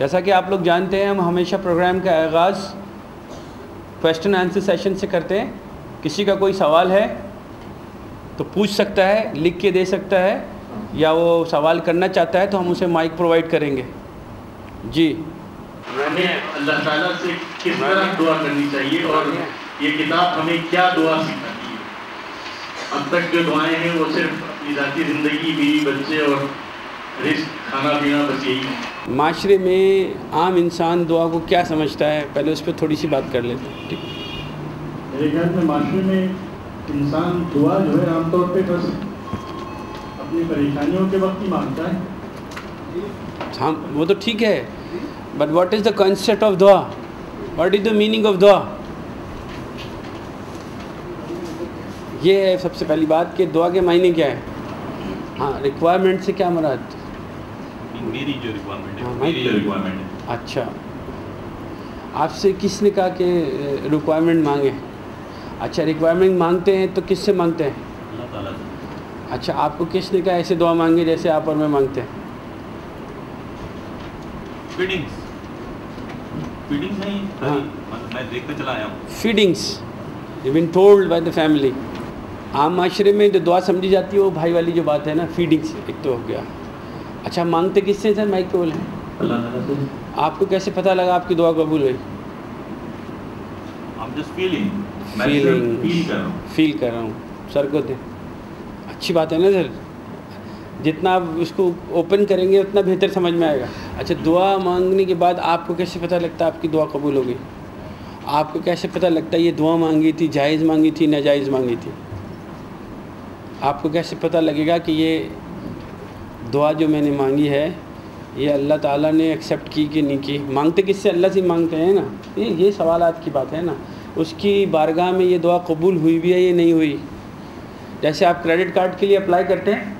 جیسا کہ آپ لوگ جانتے ہیں، ہم ہمیشہ پروگرام کا آغاز کویشچن آنسر سیشن سے کرتے ہیں۔ کسی کا کوئی سوال ہے تو پوچھ سکتا ہے، لکھ کے دے سکتا ہے یا وہ سوال کرنا چاہتا ہے تو ہم اسے مائک پرووائڈ کریں گے۔ جی۔ ہمیں اللہ تعالیٰ سے کس طرح دعا کرنی چاہیے اور یہ کتاب ہمیں کیا دعا سکھاتی ہے؟ اب تک جو دعائیں ہیں وہ صرف ذاتی زندگی، بیوی، بچے اور رزق کھانا پینا بس یہی ہے۔ معاشرے میں عام انسان دعا کو کیا سمجھتا ہے؟ پہلے اس پہ تھوڑی سی بات کر لیتے ہیں ٹھیک۔ میرے خیال میں معاشرے میں انسان دعا جو ہے عام طور پہ بس اپنی پریشانیوں کے وقت ہی مانگتا ہے۔ ہاں وہ تو ٹھیک ہے۔ But what is the concept of دعا؟ What is the meaning of دعا؟ یہ ہے سب سے پہلی بات کہ دعا کے معنی کیا ہے؟ ہاں ریکوائرمنٹ سے کیا مراد؟ میری جو ریکوائرمنٹ ہاں، ہے میں- میری جو ریکوائرمنٹ ہے۔ اچھا۔ آپ سے کس نے کہا کہ ریکوائرمنٹ مانگے؟ اچھا ریکوائرمنٹ مانگتے ہیں تو کس سے مانگتے ہیں؟ اللہ تعالیٰ سے۔ اچھا آپ کو کس نے کہا ایسے دعا مانگے جیسے آپ اور میں مانگتے ہیں؟ فیڈنگس فیڈنگس نہیں ہاں۔ میں- چلا آیا ہوں۔ Findings you been told by the family عام معاشرے میں جو دعا سمجھی جاتی ہے وہ بھائی والی جو بات ہے نا فیڈنگس ایک تو ہو گیا۔ اچھا مانگتے کس سے سر؟ مائک بول ہیں اللہ تعالیٰ سے۔ آپ کو کیسے پتہ لگا آپ کی دعا قبول ہوئی. فیل کر رہا ہوں۔ فیل کر رہا ہوں۔ سر کو دیں اچھی بات ہے نا سر؟ جتنا آپ اس کو اوپن کریں گے اتنا بہتر سمجھ میں آئے گا۔ اچھا دعا مانگنے کے بعد آپ کو کیسے پتہ لگتا ہے آپ کی دعا قبول ہو گئی؟ آپ کو کیسے پتہ لگتا ہے یہ دعا مانگی تھی جائز مانگی تھی ناجائز مانگی تھی؟ آپ کو کیسے پتہ لگے گا کہ یہ دعا جو میں نے مانگی ہے، یہ اللہ تعالیٰ نے ایکسیپٹ کی کہ نہیں کی؟ مانگتے کس سے؟ اللہ سے مانگتے ہیں نا؟ یہ یہ سوالات کی بات ہے نا۔ اس کی بارگاہ میں یہ دعا قبول ہوئی بھی ہے یہ نہیں ہوئی؟ جیسے آپ کریڈٹ کارڈ کے لیے اپلائی کرتے ہیں،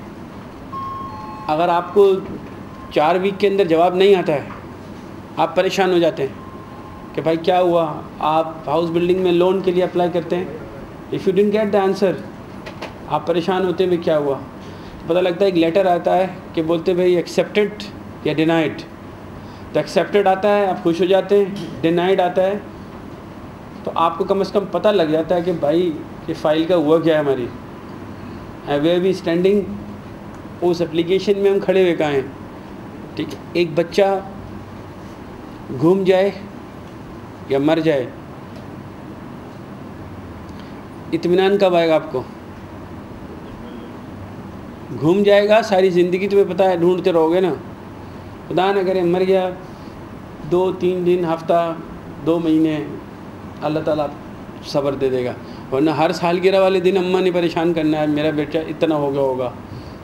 اگر آپ کو چار ویک کے اندر جواب نہیں آتا ہے، آپ پریشان ہو جاتے ہیں کہ بھائی کیا ہوا؟ آپ ہاؤس بلڈنگ میں لون کے لیے اپلائی کرتے ہیں۔ If you don't get the answer آپ پریشان ہوتے ہیں بھی کیا ہوا؟ پتہ لگتا ہے ایک لیٹر آتا ہے کہ بولتے بھائی ایکسیپٹڈ یا ڈینائڈ تو ایکسیپٹڈ آتا ہے، آپ خوش ہو جاتے ہیں ڈینائڈ آتا ہے، تو آپ کو کم از کم پتہ لگ جاتا ہے کہ بھائی کہ فائل کا ہوا کیا ہے ہماری۔ وے بی اسٹینڈنگ اس اپلیکیشن میں ہم کھڑے ہوئے کہاں ہیں؟ ٹھیک ایک بچہ گھوم جائے یا مر جائے۔ اطمینان کب آئے گا آپ کو؟ گھوم جائے گا، ساری زندگی تمہیں پتہ ہے، ڈھونڈتے رہو گے نا۔ خدا نہ کرے، مر گیا، دو، تین دن، ہفتہ، دو مہینے، اللہ تعالیٰ صبر دے دے گا۔ ورنہ ہر سال گرہ والے دن اماں نے پریشان کرنا ہے، میرا بیٹا اتنا ہو گیا ہوگا۔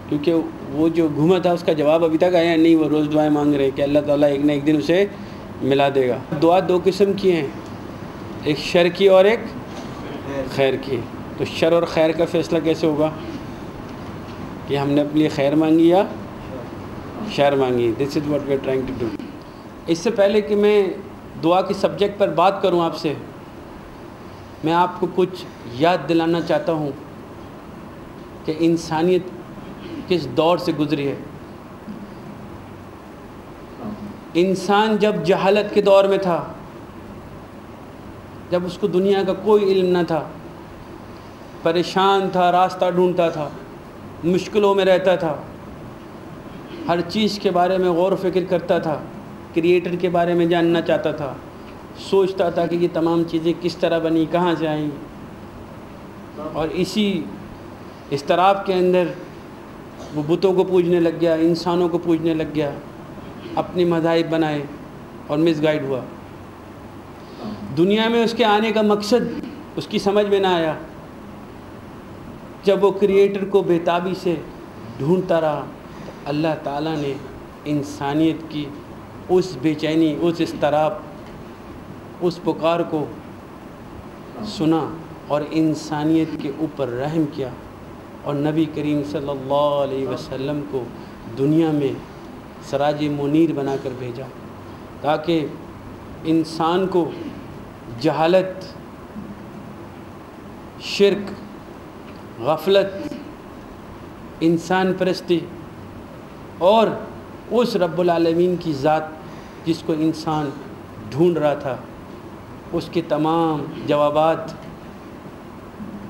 کیونکہ وہ جو گھوما تھا، اس کا جواب ابھی تک آیا نہیں، وہ روز دعائیں مانگ رہے ہیں کہ اللہ تعالیٰ ایک نہ ایک دن اسے ملا دے گا۔ دعا دو قسم کی ہیں، ایک شر کی اور ایک خیر کی۔ تو شر اور خیر کا فیصلہ کیسے ہوگا؟ کہ ہم نے اپنے لیے خیر مانگی یا شر مانگی this is what we are trying to do اس سے پہلے کہ میں دعا کے سبجیکٹ پر بات کروں آپ سے، میں آپ کو کچھ یاد دلانا چاہتا ہوں کہ انسانیت کس دور سے گزری ہے۔ انسان جب جہالت کے دور میں تھا، جب اس کو دنیا کا کوئی علم نہ تھا، پریشان تھا، راستہ ڈھونڈتا تھا مشکلوں میں رہتا تھا۔ ہر چیز کے بارے میں غور و فکر کرتا تھا۔ کریٹر کے بارے میں جاننا چاہتا تھا۔ سوچتا تھا کہ یہ تمام چیزیں کس طرح بنی کہاں سے آئیں۔ اور اسی اضطراب کے اندر وہ بتوں کو پوجنے لگ گیا، انسانوں کو پوجنے لگ گیا۔ اپنے مذاہب بنائے اور مس گائڈ ہوا۔ دنیا میں اس کے آنے کا مقصد اس کی سمجھ میں نہ آیا۔ جب وہ کریٹر کو بےتابی سے ڈھونڈتا رہا تو اللہ تعالیٰ نے انسانیت کی اس بے چینی، اس اضطراب، اس پکار کو سنا اور انسانیت کے اوپر رحم کیا اور نبی کریم صلی اللہ علیہ وسلم کو دنیا میں سراج منیر بنا کر بھیجا تاکہ انسان کو جہالت، شرک غفلت، انسان پرستی، اور اس رب العالمین کی ذات جس کو انسان ڈھونڈ رہا تھا، اس کے تمام جوابات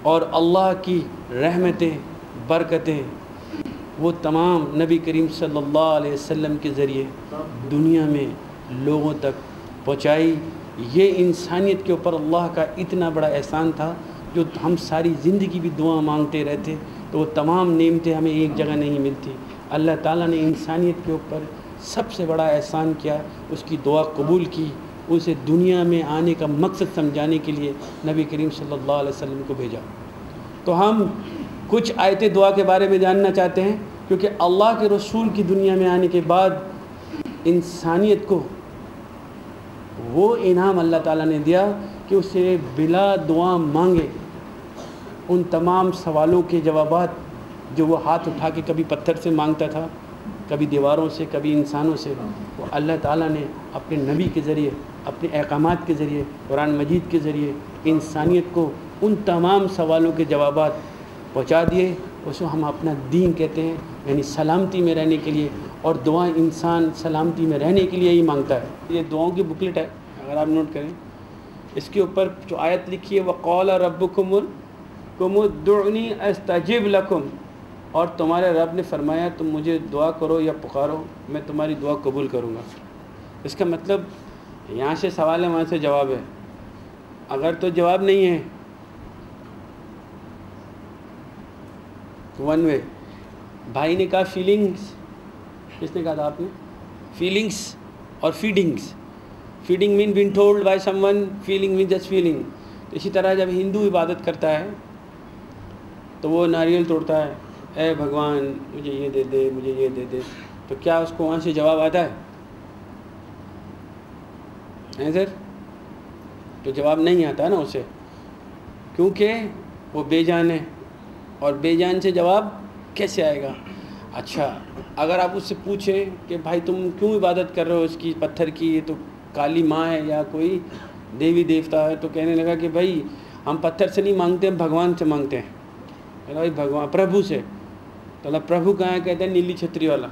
اور اللہ کی رحمتیں، برکتیں، وہ تمام نبی کریم صلی اللہ علیہ وسلم کے ذریعے دنیا میں لوگوں تک پہنچائی۔ یہ انسانیت کے اوپر اللہ کا اتنا بڑا احسان تھا جو ہم ساری زندگی بھی دعا مانگتے رہتے، تو وہ تمام نعمتیں ہمیں ایک جگہ نہیں ملتی۔ اللہ تعالیٰ نے انسانیت کے اوپر سب سے بڑا احسان کیا، اس کی دعا قبول کی، اسے دنیا میں آنے کا مقصد سمجھانے کے لیے نبی کریم صلی اللہ علیہ وسلم کو بھیجا۔ تو ہم کچھ آیت دعا کے بارے میں جاننا چاہتے ہیں، کیونکہ اللہ کے رسول کی دنیا میں آنے کے بعد انسانیت کو وہ انعام اللہ تعالیٰ نے دیا کہ اسے بلا دعا مانگے۔ ان تمام سوالوں کے جوابات جو وہ ہاتھ اٹھا کے کبھی پتھر سے مانگتا تھا، کبھی دیواروں سے، کبھی انسانوں سے، وہ اللہ تعالیٰ نے اپنے نبی کے ذریعے، اپنے احکامات کے ذریعے، قرآن مجید کے ذریعے انسانیت کو ان تمام سوالوں کے جوابات پہنچا دیے۔ اس کو ہم اپنا دین کہتے ہیں یعنی سلامتی میں رہنے کے لیے، اور دعائیں انسان سلامتی میں رہنے کے لیے ہی مانگتا ہے۔ یہ دعاؤں کی بکلٹ ہے، اگر آپ نوٹ کریں۔ اس کے اوپر جو آیت لکھی ہے وہ قول اور رب کمر کمدنی استجب لکم۔ اور تمہارے رب نے فرمایا، تم مجھے دعا کرو یا پکارو، میں تمہاری دعا قبول کروں گا۔ اس کا مطلب یہاں سے سوال ہے، وہاں سے جواب ہے۔ اگر تو جواب نہیں ہے۔ ون وے بھائی نے کہا فیلنگس کس نے کہا تھا آپ نے؟ فیلنگس اور findings finding man been told by someone feeling man just feeling اسی طرح جب ہندو عبادت کرتا ہے تو وہ ناریل توڑتا ہے۔ اے بھگوان، مجھے یہ دے دے، مجھے یہ دے دے۔ تو کیا اس کو وہاں سے جواب آتا ہے؟ سر؟ تو جواب نہیں آتا نا اسے۔ کیونکہ وہ بے جان ہے۔ اور بے جان سے جواب کیسے آئے گا؟ اچھا اگر آپ اس سے پوچھیں کہ بھائی تم کیوں عبادت کر رہے ہو؟ اس کی پتھر کی یہ تو کالی ماں ہے یا کوئی دیوی دیوتا ہے تو کہنے لگا کہ بھائی ہم پتھر سے نہیں مانگتے، ہم بھگوان سے مانگتے ہیں۔ کہا بھائی بھگوان پربھو سے تو اللہ پربھو کہاں ہے کہتے ہیں نیلی چھتری والا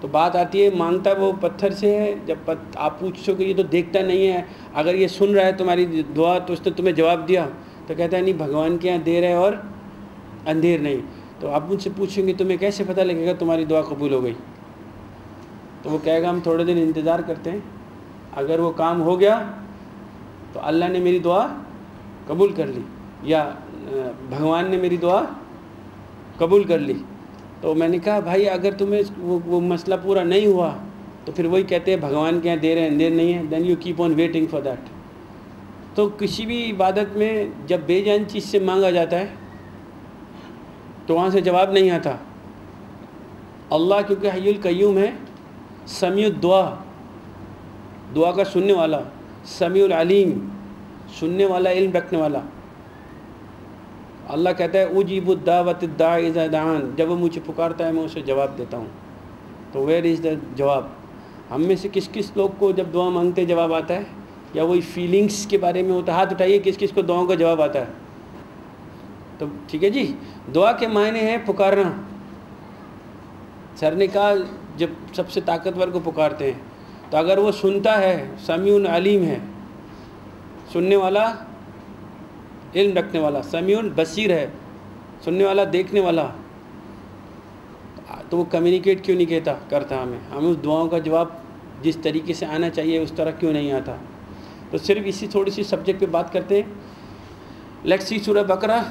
تو بات آتی ہے مانگتا وہ پتھر سے ہے جب پت آپ پوچھو کہ یہ تو دیکھتا نہیں ہے اگر یہ سن رہا ہے تمہاری دعا تو اس نے تمہیں جواب دیا تو کہتا ہے نہیں بھگوان کے یہاں دیر ہے اور اندھیر نہیں تو آپ مجھ سے پوچھیں گے تمہیں کیسے پتہ لگے گا تمہاری دعا قبول ہو گئی تو وہ کہے گا ہم تھوڑے دن انتظار کرتے ہیں اگر وہ کام ہو گیا تو اللہ بھگوان نے میری دعا قبول کر لی۔ تو میں نے کہا، بھائی، اگر تمہیں وہ وہ مسئلہ پورا نہیں ہوا، تو پھر وہی کہتے ہیں، بھگوان کے یہاں دیر ہے اندیر نہیں ہے then you keep on waiting for that تو کسی بھی عبادت میں جب بے جان چیز سے مانگا جاتا ہے، تو وہاں سے جواب نہیں آتا۔ اللہ کیونکہ حی القیوم ہے، سمیع الدعا، دعا کا سننے والا، سمیع العلیم، سننے والا، علم رکھنے والا۔ اللہ کہتا ہے، اجیب الدعوت الداع دعان. جب وہ مجھے پکارتا ہے، میں اسے جواب دیتا ہوں۔ تو ویئر از دا جواب؟ ہم میں سے کس کس لوگ کو جب دعا مانگتے جواب آتا ہے؟ یا وہی فیلنگس کے بارے میں ہوتا ہے؟ ہاتھ اٹھائیے، کس کس کو دعاؤں کا جواب آتا ہے؟ تو ٹھیک ہے جی دعا کے معنی ہے پکارنا۔ سر نے کہا، جب سب سے طاقتور کو پکارتے ہیں۔ تو اگر وہ سنتا ہے، سمیع علیم ہے۔ سننے والا علم رکھنے والا، سمیع بصیر ہے، سننے والا، دیکھنے والا۔ تو وہ کمیونیکیٹ کیوں نہیں کہتا، کرتا ہمیں۔ ہمیں اس دعاؤں کا جواب جس طریقے سے آنا چاہیے، اس طرح کیوں نہیں آتا؟ تو صرف اسی تھوڑی سی سبجیکٹ پہ بات کرتے ہیں۔ لیٹ سی سورہ بکرا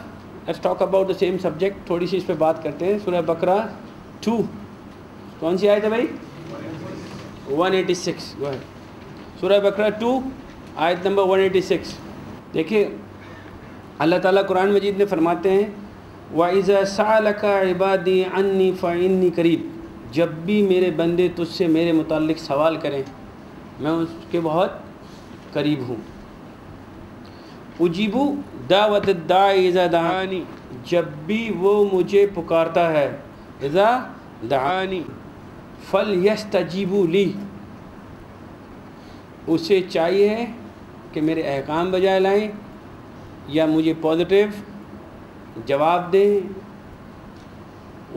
let's talk about the same subject تھوڑی سی اس پہ بات کرتے ہیں۔ سورہ بکرا ٹو کون سی آئے تھے بھائی؟ ون ایٹی سکس سورہ بکرا ٹو آیت نمبر ون ایٹی سکس دیکھیے اللہ تعالیٰ قرآن مجید میں فرماتے ہیں، وَإِذَا سَعَلَكَ عِبَادِي عَنِّي فَإِنِّي قریب جب بھی میرے بندے تجھ سے میرے متعلق سوال کریں، میں اس کے بہت قریب ہوں۔ اجیبو دعوت الداعی اذا دعانی جب بھی وہ مجھے پکارتا ہے اذا دعانی فل یستجیبو لی اسے چاہیے کہ میرے احکام بجائے لائیں۔ یا مجھے پازیٹیو جواب دیں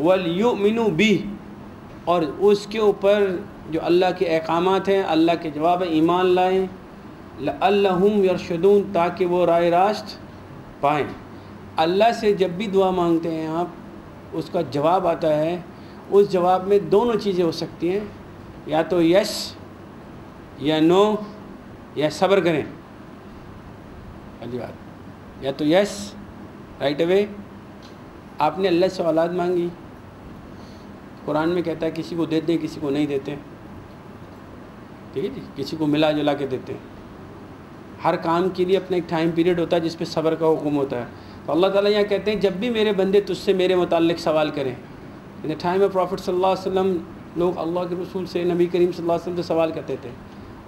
ولیؤمنو بھی اور اس کے اوپر جو اللہ کے احکامات ہیں، اللہ کے جواب ایمان لائیں۔ اللہم یرشدون تاکہ وہ رائے راست پائیں۔ اللہ سے جب بھی دعا مانگتے ہیں آپ، اس کا جواب آتا ہے۔ اس جواب میں دونوں چیزیں ہو سکتی ہیں۔ یا تو یس یا نو یا صبر کریں۔ پہلی بات۔ یا تو یس رائٹ اوے آپ نے اللہ سے اولاد مانگی۔ قرآن میں کہتا ہے کسی کو دیتے ہیں کسی کو نہیں دیتے۔ ٹھیک ہے جی کسی کو ملا جلا کے دیتے۔ ہیں ہر کام کے لیے اپنا ایک ٹائم پیریڈ ہوتا ہے جس پہ صبر کا حکم ہوتا ہے۔ تو اللہ تعالیٰ یہاں کہتے ہیں، جب بھی میرے بندے تجھ سے میرے متعلق سوال کریں۔ ان ٹائم آف پروفٹ صلی اللہ علیہ وسلم، لوگ اللہ کے رسول سے نبی کریم صلی اللہ علیہ وسلم سے سوال کرتے تھے۔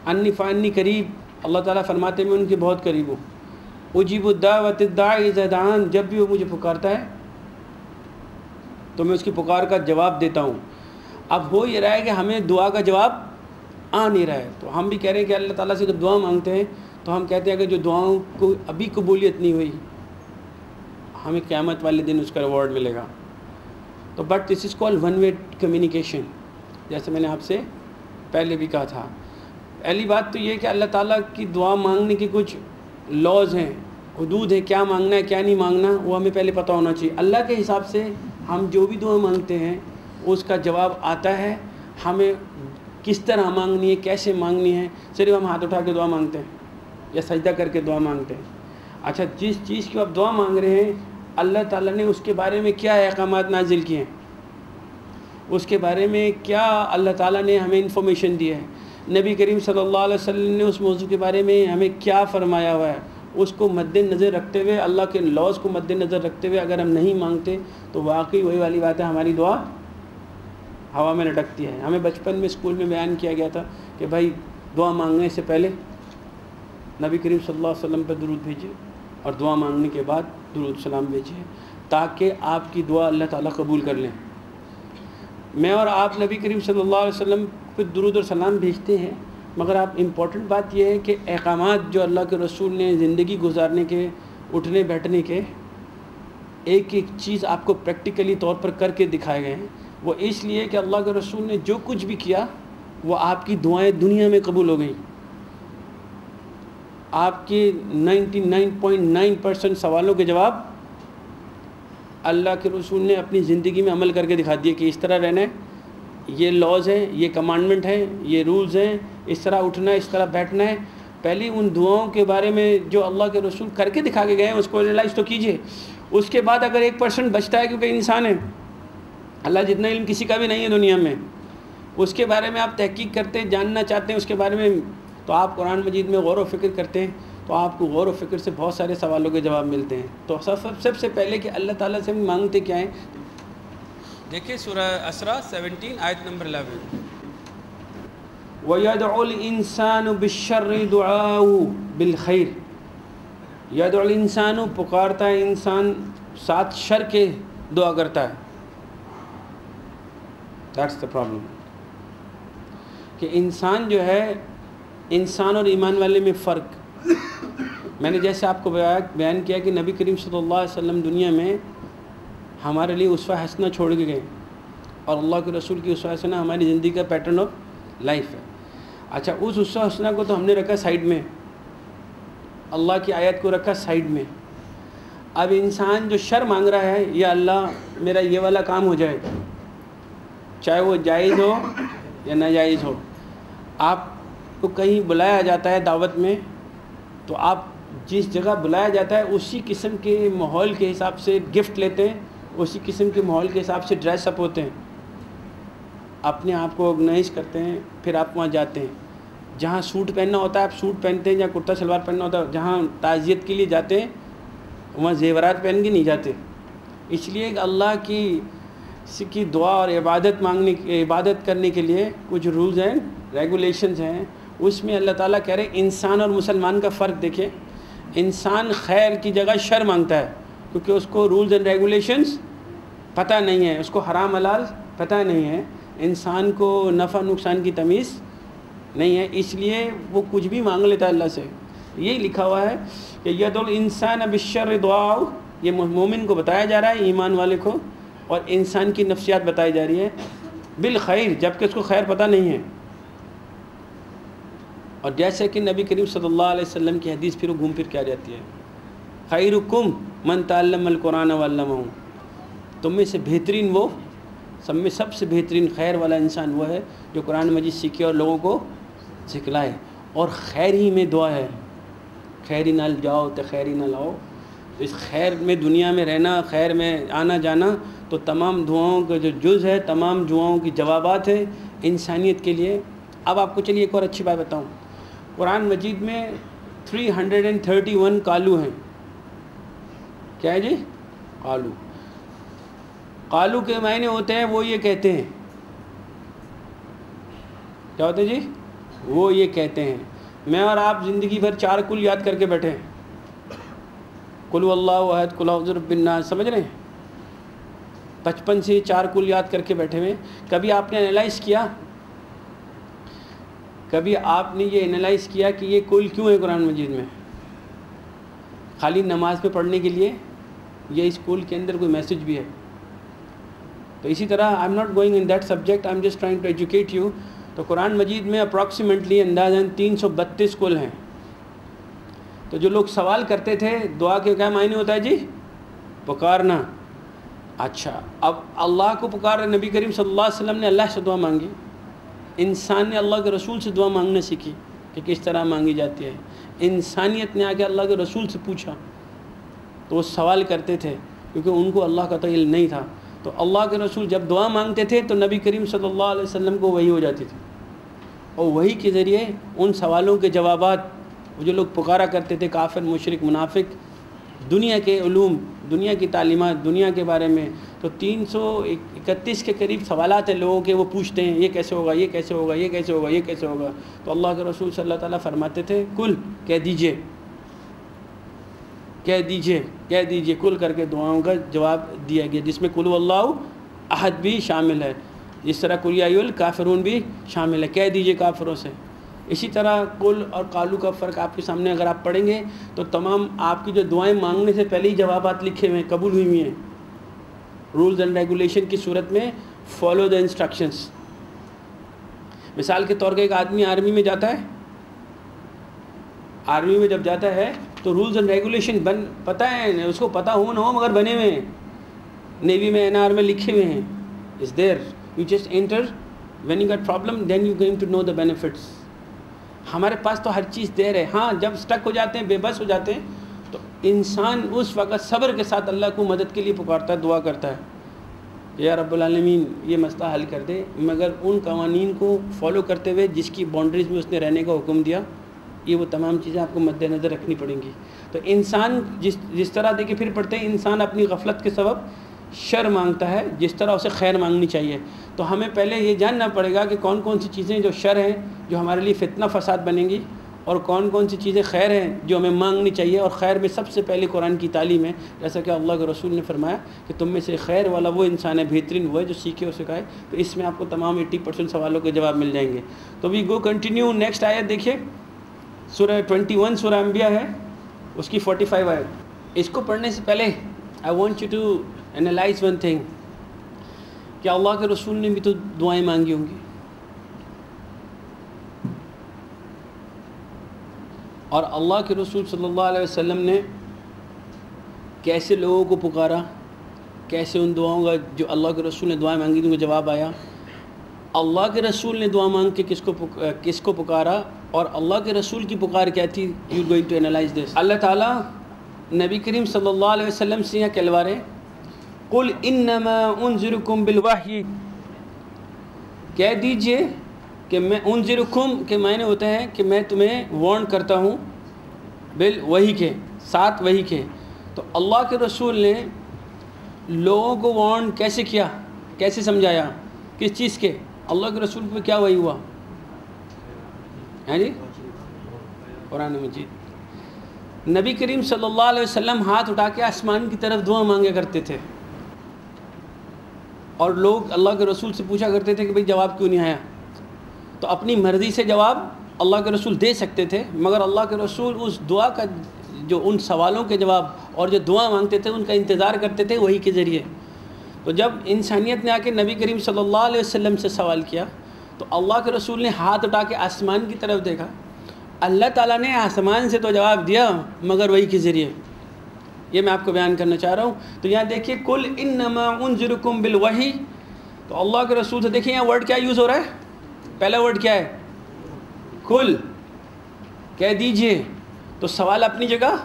انی فانی قریب، اللہ تعالیٰ فرماتے میں ان کے بہت قریب ہوں۔ اجیب الدعوت الداعی زیدان جب بھی وہ مجھے پکارتا ہے، تو میں اس کی پکار کا جواب دیتا ہوں۔ اب ہو یہ رہا ہے کہ ہمیں دعا کا جواب آ نہیں رہا ہے۔ تو ہم بھی کہہ رہے ہیں کہ اللہ تعالیٰ سے جب دعا مانگتے ہیں، تو ہم کہتے ہیں کہ جو دعاؤں کو ابھی قبولیت نہیں ہوئی، ہمیں قیامت والے دن اس کا ریوارڈ ملے گا۔ تو but this is call one way communication جیسے میں نے آپ سے پہلے بھی کہا تھا۔ پہلی بات تو یہ کہ اللہ تعالیٰ کی دعا مانگنے کی کچھ لاز ہیں، حدود ہیں، کیا مانگنا ہے، کیا نہیں مانگنا، وہ ہمیں پہلے پتہ ہونا چاہیے۔ اللہ کے حساب سے ہم جو بھی دعا مانگتے ہیں، اس کا جواب آتا ہے، ہمیں کس طرح مانگنی ہے، کیسے مانگنی ہے، صرف ہم ہاتھ اٹھا کے دعا مانگتے ہیں، یا سجدہ کر کے دعا مانگتے ہیں۔ اچھا جس چیز کی آپ دعا مانگ رہے ہیں، اللہ تعالیٰ نے اس کے بارے میں کیا احکامات نازل کیے ہیں؟ اس کے بارے میں کیا اللہ تعالیٰ نے ہمیں انفارمیشن دی ہے؟ نبی کریم صلی اللہ علیہ وسلم نے اس موضوع کے بارے میں ہمیں کیا فرمایا ہوا ہے؟ اس کو مد نظر رکھتے ہوئے، اللہ کے لاز کو مد نظر رکھتے ہوئے اگر ہم نہیں مانگتے، تو واقعی وہی والی بات ہے، ہماری دعا ہوا میں لٹکتی ہے۔ ہمیں بچپن میں اسکول میں بیان کیا گیا تھا کہ بھائی، دعا مانگنے سے پہلے نبی کریم صلی اللہ علیہ وسلم پہ درود بھیجیے اور دعا مانگنے کے بعد درود السلام بھیجیے تاکہ آپ کی دعا اللہ تعالیٰ قبول کر لیں۔ میں اور آپ نبی کریم صلی اللہ علیہ وسلم پہ درود اور سلام بھیجتے ہیں۔ مگر آپ امپورٹنٹ بات یہ ہے کہ احکامات جو اللہ کے رسول نے زندگی گزارنے کے، اٹھنے، بیٹھنے کے ایک ایک چیز آپ کو پریکٹیکلی طور پر کر کے دکھائے گئے ہیں۔ وہ اس لیے کہ اللہ کے رسول نے جو کچھ بھی کیا، وہ آپ کی دعائیں دنیا میں قبول ہو گئیں۔ آپ کے ninety nine point nine percent سوالوں کے جواب اللہ کے رسول نے اپنی زندگی میں عمل کر کے دکھا دیے کہ اس طرح رہنا ہے۔ یہ لاز ہیں، یہ کمانڈمنٹ ہیں، یہ رولز ہیں، اس طرح اٹھنا ہے، اس طرح بیٹھنا ہے۔ پہلی ان دعاؤں کے بارے میں جو اللہ کے رسول کر کے دکھا کے گئے ہیں، اس کو ریلائز تو کیجیے۔ اس کے بعد اگر ایک پرسنٹ بچتا ہے، کیونکہ انسان ہے، اللہ جتنا علم کسی کا بھی نہیں ہے دنیا میں۔ اس کے بارے میں آپ تحقیق کرتے ہیں جاننا چاہتے ہیں، اس کے بارے میں تو آپ قرآن مجید میں غور و فکر کرتے ہیں، تو آپ کو غور و فکر سے بہت سارے سوالوں کے جواب ملتے ہیں۔ تو سب سب سے پہلے کہ اللہ تعالیٰ سے ہم مانگتے کیا ہیں؟ دیکھیں سورہ اسرا سیونٹین آیت نمبر الیون وَيَدْعُ الْإِنسَانُ بِالشَّرِّ دُعَاهُ بِالْخَيْرِ۔ یدعو الانسان پکارتا ہے انسان، ساتھ شر کے دعا کرتا ہے۔ دیٹس دا پرابلم کہ انسان جو ہے، انسان اور ایمان والے میں فرق۔ میں نے جیسے آپ کو بیان کیا کہ نبی کریم صلی اللہ علیہ وسلم دنیا میں ہمارے لیے اسوہ حسنہ چھوڑ کے گئے۔ اور اللہ کے رسول کی اسوہ حسنہ ہماری زندگی کا پیٹرن آف لائف ہے۔ اچھا اس اسوہ حسنہ کو تو ہم نے رکھا سائڈ میں۔ اللہ کی آیت کو رکھا سائڈ میں۔ اب انسان جو شر مانگ رہا ہے، یا اللہ میرا یہ والا کام ہو جائے۔ چاہے وہ جائز ہو یا ناجائز ہو۔ آپ کو کہیں بلایا جاتا ہے دعوت میں، تو آپ جس جگہ بلایا جاتا ہے، اسی قسم کے ماحول کے حساب سے گفٹ لیتے ہیں۔ اسی قسم کے ماحول کے حساب سے ڈریس اپ ہوتے ہیں۔ اپنے آپ کو آرگنائز کرتے ہیں، پھر آپ وہاں جاتے ہیں۔ جہاں سوٹ پہننا ہوتا ہے، آپ سوٹ پہنتے ہیں، جہاں کرتا، شلوار پہننا ہوتا ہے، جہاں تعزیت کے لیے جاتے ہیں، وہاں زیورات پہن کے نہیں جاتے۔ اس لیے کہ اللہ کی کی دعا اور عبادت مانگنے عبادت کرنے کے لیے کچھ رولز ہیں ریگولیشنز ہیں۔ اس میں اللہ تعالیٰ کہہ رہے انسان اور مسلمان کا فرق دیکھیں۔ انسان خیر کی جگہ شر مانگتا ہے۔ کیونکہ اس کو رولز اینڈ ریگولیشنز پتہ نہیں ہے، اس کو حرام حلال پتہ نہیں ہے۔ انسان کو نفع نقصان کی تمیز نہیں ہے، اس لیے وہ کچھ بھی مانگ لیتا ہے اللہ سے۔ یہی لکھا ہوا ہے کہ ید الانسان بشر دعا یہ مومن کو بتایا جا رہا ہے، ایمان والے کو، اور انسان کی نفسیات بتائی جا رہی ہے۔ بالخیر جبکہ اس کو خیر پتہ نہیں ہے۔ اور جیسے کہ نبی کریم صلی اللہ علیہ وسلم کی حدیث پھر وہ گھوم پھر کے آ جاتی ہے۔ خیرکم من تعلم القرآن وعلمہ تم میں سے بہترین وہ، سب میں سب سے بہترین خیر والا انسان وہ ہے جو قرآن مجید سیکھے اور لوگوں کو سکھلائے۔ اور خیر ہی میں دعا ہے۔ خیر ہی نال جاؤ تو خیر ہی نہ لاؤ اس خیر میں دنیا میں رہنا، خیر میں آنا جانا تو تمام دعاؤں کا جو جز ہے، تمام دعاؤں کی جوابات ہیں انسانیت کے لیے۔ اب آپ کو چلیے ایک اور اچھی بات بتاؤں۔ قرآن مجید میں 331 کالو ہیں۔ کیا ہے جی؟ قالو۔ قالو کے معنی ہوتے ہیں وہ یہ کہتے ہیں۔ کیا ہوتے ہیں جی؟ وہ یہ کہتے ہیں۔ میں اور آپ زندگی بھر چار کل یاد کر کے بیٹھے ہیں۔ کلو اللہ وحد کل حضر بننا سمجھ رہے ہیں؟ بچپن سے چار کل یاد کر کے بیٹھے ہوئے کبھی آپ نے انالائز کیا؟ کبھی آپ نے یہ انالائز کیا کہ یہ کل کیوں ہے قرآن مجید میں؟ خالی نماز میں پڑھنے کے لیے؟ یہ اسکول کے اندر کوئی میسج بھی ہے۔ تو اسی طرح I am not going in that subject I am just trying to educate you تو قرآن مجید میں اپروکسیمیٹلی اندازاً تین سو بتیس کل ہیں۔ تو جو لوگ سوال کرتے تھے، دعا کے کیا معنی ہوتا ہے جی؟ پکارنا۔ اچھا اب اللہ کو پکار نبی کریم صلی اللہ علیہ وسلم نے اللہ سے دعا مانگی۔ انسان نے اللہ کے رسول سے دعا مانگنا سیکھی کہ کس طرح مانگی جاتی ہے۔ انسانیت نے آ کے اللہ کے رسول سے پوچھا۔ تو وہ سوال کرتے تھے، کیونکہ ان کو اللہ کا تو علم نہیں تھا۔ تو اللہ کے رسول جب دعا مانگتے تھے تو نبی کریم صلی اللہ علیہ وسلم کو وہی ہو جاتی تھی۔ اور وہی کے ذریعے ان سوالوں کے جوابات وہ جو لوگ پکارا کرتے تھے، کافر مشرق منافق، دنیا کے علوم، دنیا کی تعلیمات، دنیا کے بارے میں، تو تین سو اکتیس کے قریب سوالات ہیں لوگوں کے، وہ پوچھتے ہیں، یہ کیسے ہوگا، یہ کیسے ہوگا، یہ کیسے ہوگا، یہ کیسے ہوگا؟ تو اللہ کے رسول صلی اللہ تعالیٰ فرماتے تھے، کل کہہ دیجیے۔ کہہ دیجیے کہہ دیجیے کل کر کے دعاؤں کا جواب دیا گیا، جس میں کلو اللہ احد بھی شامل ہے۔ جس طرح کلیائی الکافرون بھی شامل ہے۔ کہہ دیجیے کافروں سے۔ اسی طرح کل اور کالو کا فرق آپ کے سامنے اگر آپ پڑھیں گے تو تمام آپ کی جو دعائیں مانگنے سے پہلے ہی جوابات لکھے ہوئے ہیں، قبول ہوئی ہوئی ہیں۔ رولز اینڈ ریگولیشن کی صورت میں فالو دا انسٹرکشنس مثال کے طور پہ ایک آدمی آرمی میں جاتا ہے۔ آرمی میں جب جاتا ہے تو رولز اینڈ ریگولیشن بن، پتہ ہے اس کو پتہ ہو نہ ہو مگر بنے ہوئے ہیں۔ نیوی میں این آر میں لکھے ہوئے ہیں۔ Is there you just enter when you get problem then you going to know the benefits ہمارے پاس تو ہر چیز دیر ہے۔ ہاں جب اسٹک ہو جاتے ہیں، بے بس ہو جاتے ہیں، تو انسان اس وقت صبر کے ساتھ اللہ کو مدد کے لیے پکارتا ہے، دعا کرتا ہے۔ یا رب العالمین، یہ مسئلہ حل کر دے۔ مگر ان قوانین کو فالو کرتے ہوئے، جس کی باؤنڈریز میں اس نے رہنے کا حکم دیا یہ وہ تمام چیزیں آپ کو مد نظر رکھنی پڑیں گی۔ تو انسان جس جس طرح دیکھیں پھر پڑھتے ہیں، انسان اپنی غفلت کے سبب شر مانگتا ہے، جس طرح اسے خیر مانگنی چاہیے۔ تو ہمیں پہلے یہ جاننا پڑے گا کہ کون کون سی چیزیں جو شر ہیں، جو ہمارے لیے فتنہ فساد بنیں گی، اور کون کون سی چیزیں خیر ہیں جو ہمیں مانگنی چاہیے۔ اور خیر میں سب سے پہلے قرآن کی تعلیم ہے۔ جیسا کہ اللہ کے رسول نے فرمایا کہ تم میں سے خیر والا وہ انسان ہے، بہترین وہ ہے جو سیکھے اور سکھائے تو اس میں آپ کو تمام ایٹی پرسینٹ سوالوں کے جواب مل جائیں گے۔ تو وی گو کنٹینیو نیکسٹ آیت دیکھیے۔ سورہ ٹوئنٹی ون سورہ انبیاء ہے، اس کی فورٹی فائیو آیت۔ اس کو پڑھنے سے پہلے I want you to analyse one thing کہ اللہ کے رسول نے بھی تو دعائیں مانگی ہوں گی۔ اور اللہ کے رسول صلی اللہ علیہ وسلم نے کیسے لوگوں کو پکارا، کیسے ان دعاؤں کا جو اللہ کے رسول نے دعائیں مانگی، ان کو جواب آیا۔ اللہ کے رسول نے دعا مانگ کے کس کو کس کو پکارا؟ اور اللہ کے رسول کی پکار کیا تھی؟ You going to analyse this اللہ تعالیٰ نبی کریم صلی اللہ علیہ وسلم سے یہاں کلوارے قل انما انذرکم بالوحی۔ کہہ دیجیے کہ میں انذرکم، کے معنی ہوتے ہیں کہ میں تمہیں وارن کرتا ہوں بال وہی کے، ساتھ وہی کے۔ تو اللہ کے رسول نے لوگوں کو وارن کیسے کیا؟ کیسے سمجھایا؟ کس چیز کے؟ اللہ کے رسول پہ کیا وہی ہوا؟ ہیں جی؟ قرآن مجید۔ نبی کریم صلی اللہ علیہ وسلم ہاتھ اٹھا کے آسمان کی طرف دعا مانگے کرتے تھے۔ اور لوگ اللہ کے رسول سے پوچھا کرتے تھے کہ بھئی جواب کیوں نہیں آیا؟ تو اپنی مرضی سے جواب اللہ کے رسول دے سکتے تھے، مگر اللہ کے رسول اس دعا کا جو ان سوالوں کے جواب اور جو دعا مانگتے تھے، ان کا انتظار کرتے تھے وہی کے ذریعے۔ تو جب انسانیت نے آ کے نبی کریم صلی اللہ علیہ وسلم سے سوال کیا تو اللہ کے رسول نے ہاتھ اٹھا کے آسمان کی طرف دیکھا۔ اللہ تعالیٰ نے آسمان سے تو جواب دیا، مگر وہی کے ذریعے۔ یہ میں آپ کو بیان کرنا چاہ رہا ہوں۔ تو یہاں دیکھیے کل ان نما بالوحی تو اللہ کے رسول سے دیکھیں، یہاں ورڈ کیا یوز ہو رہا ہے؟ پہلا ورڈ کیا ہے؟ کل کہہ دیجیے۔ تو سوال اپنی جگہ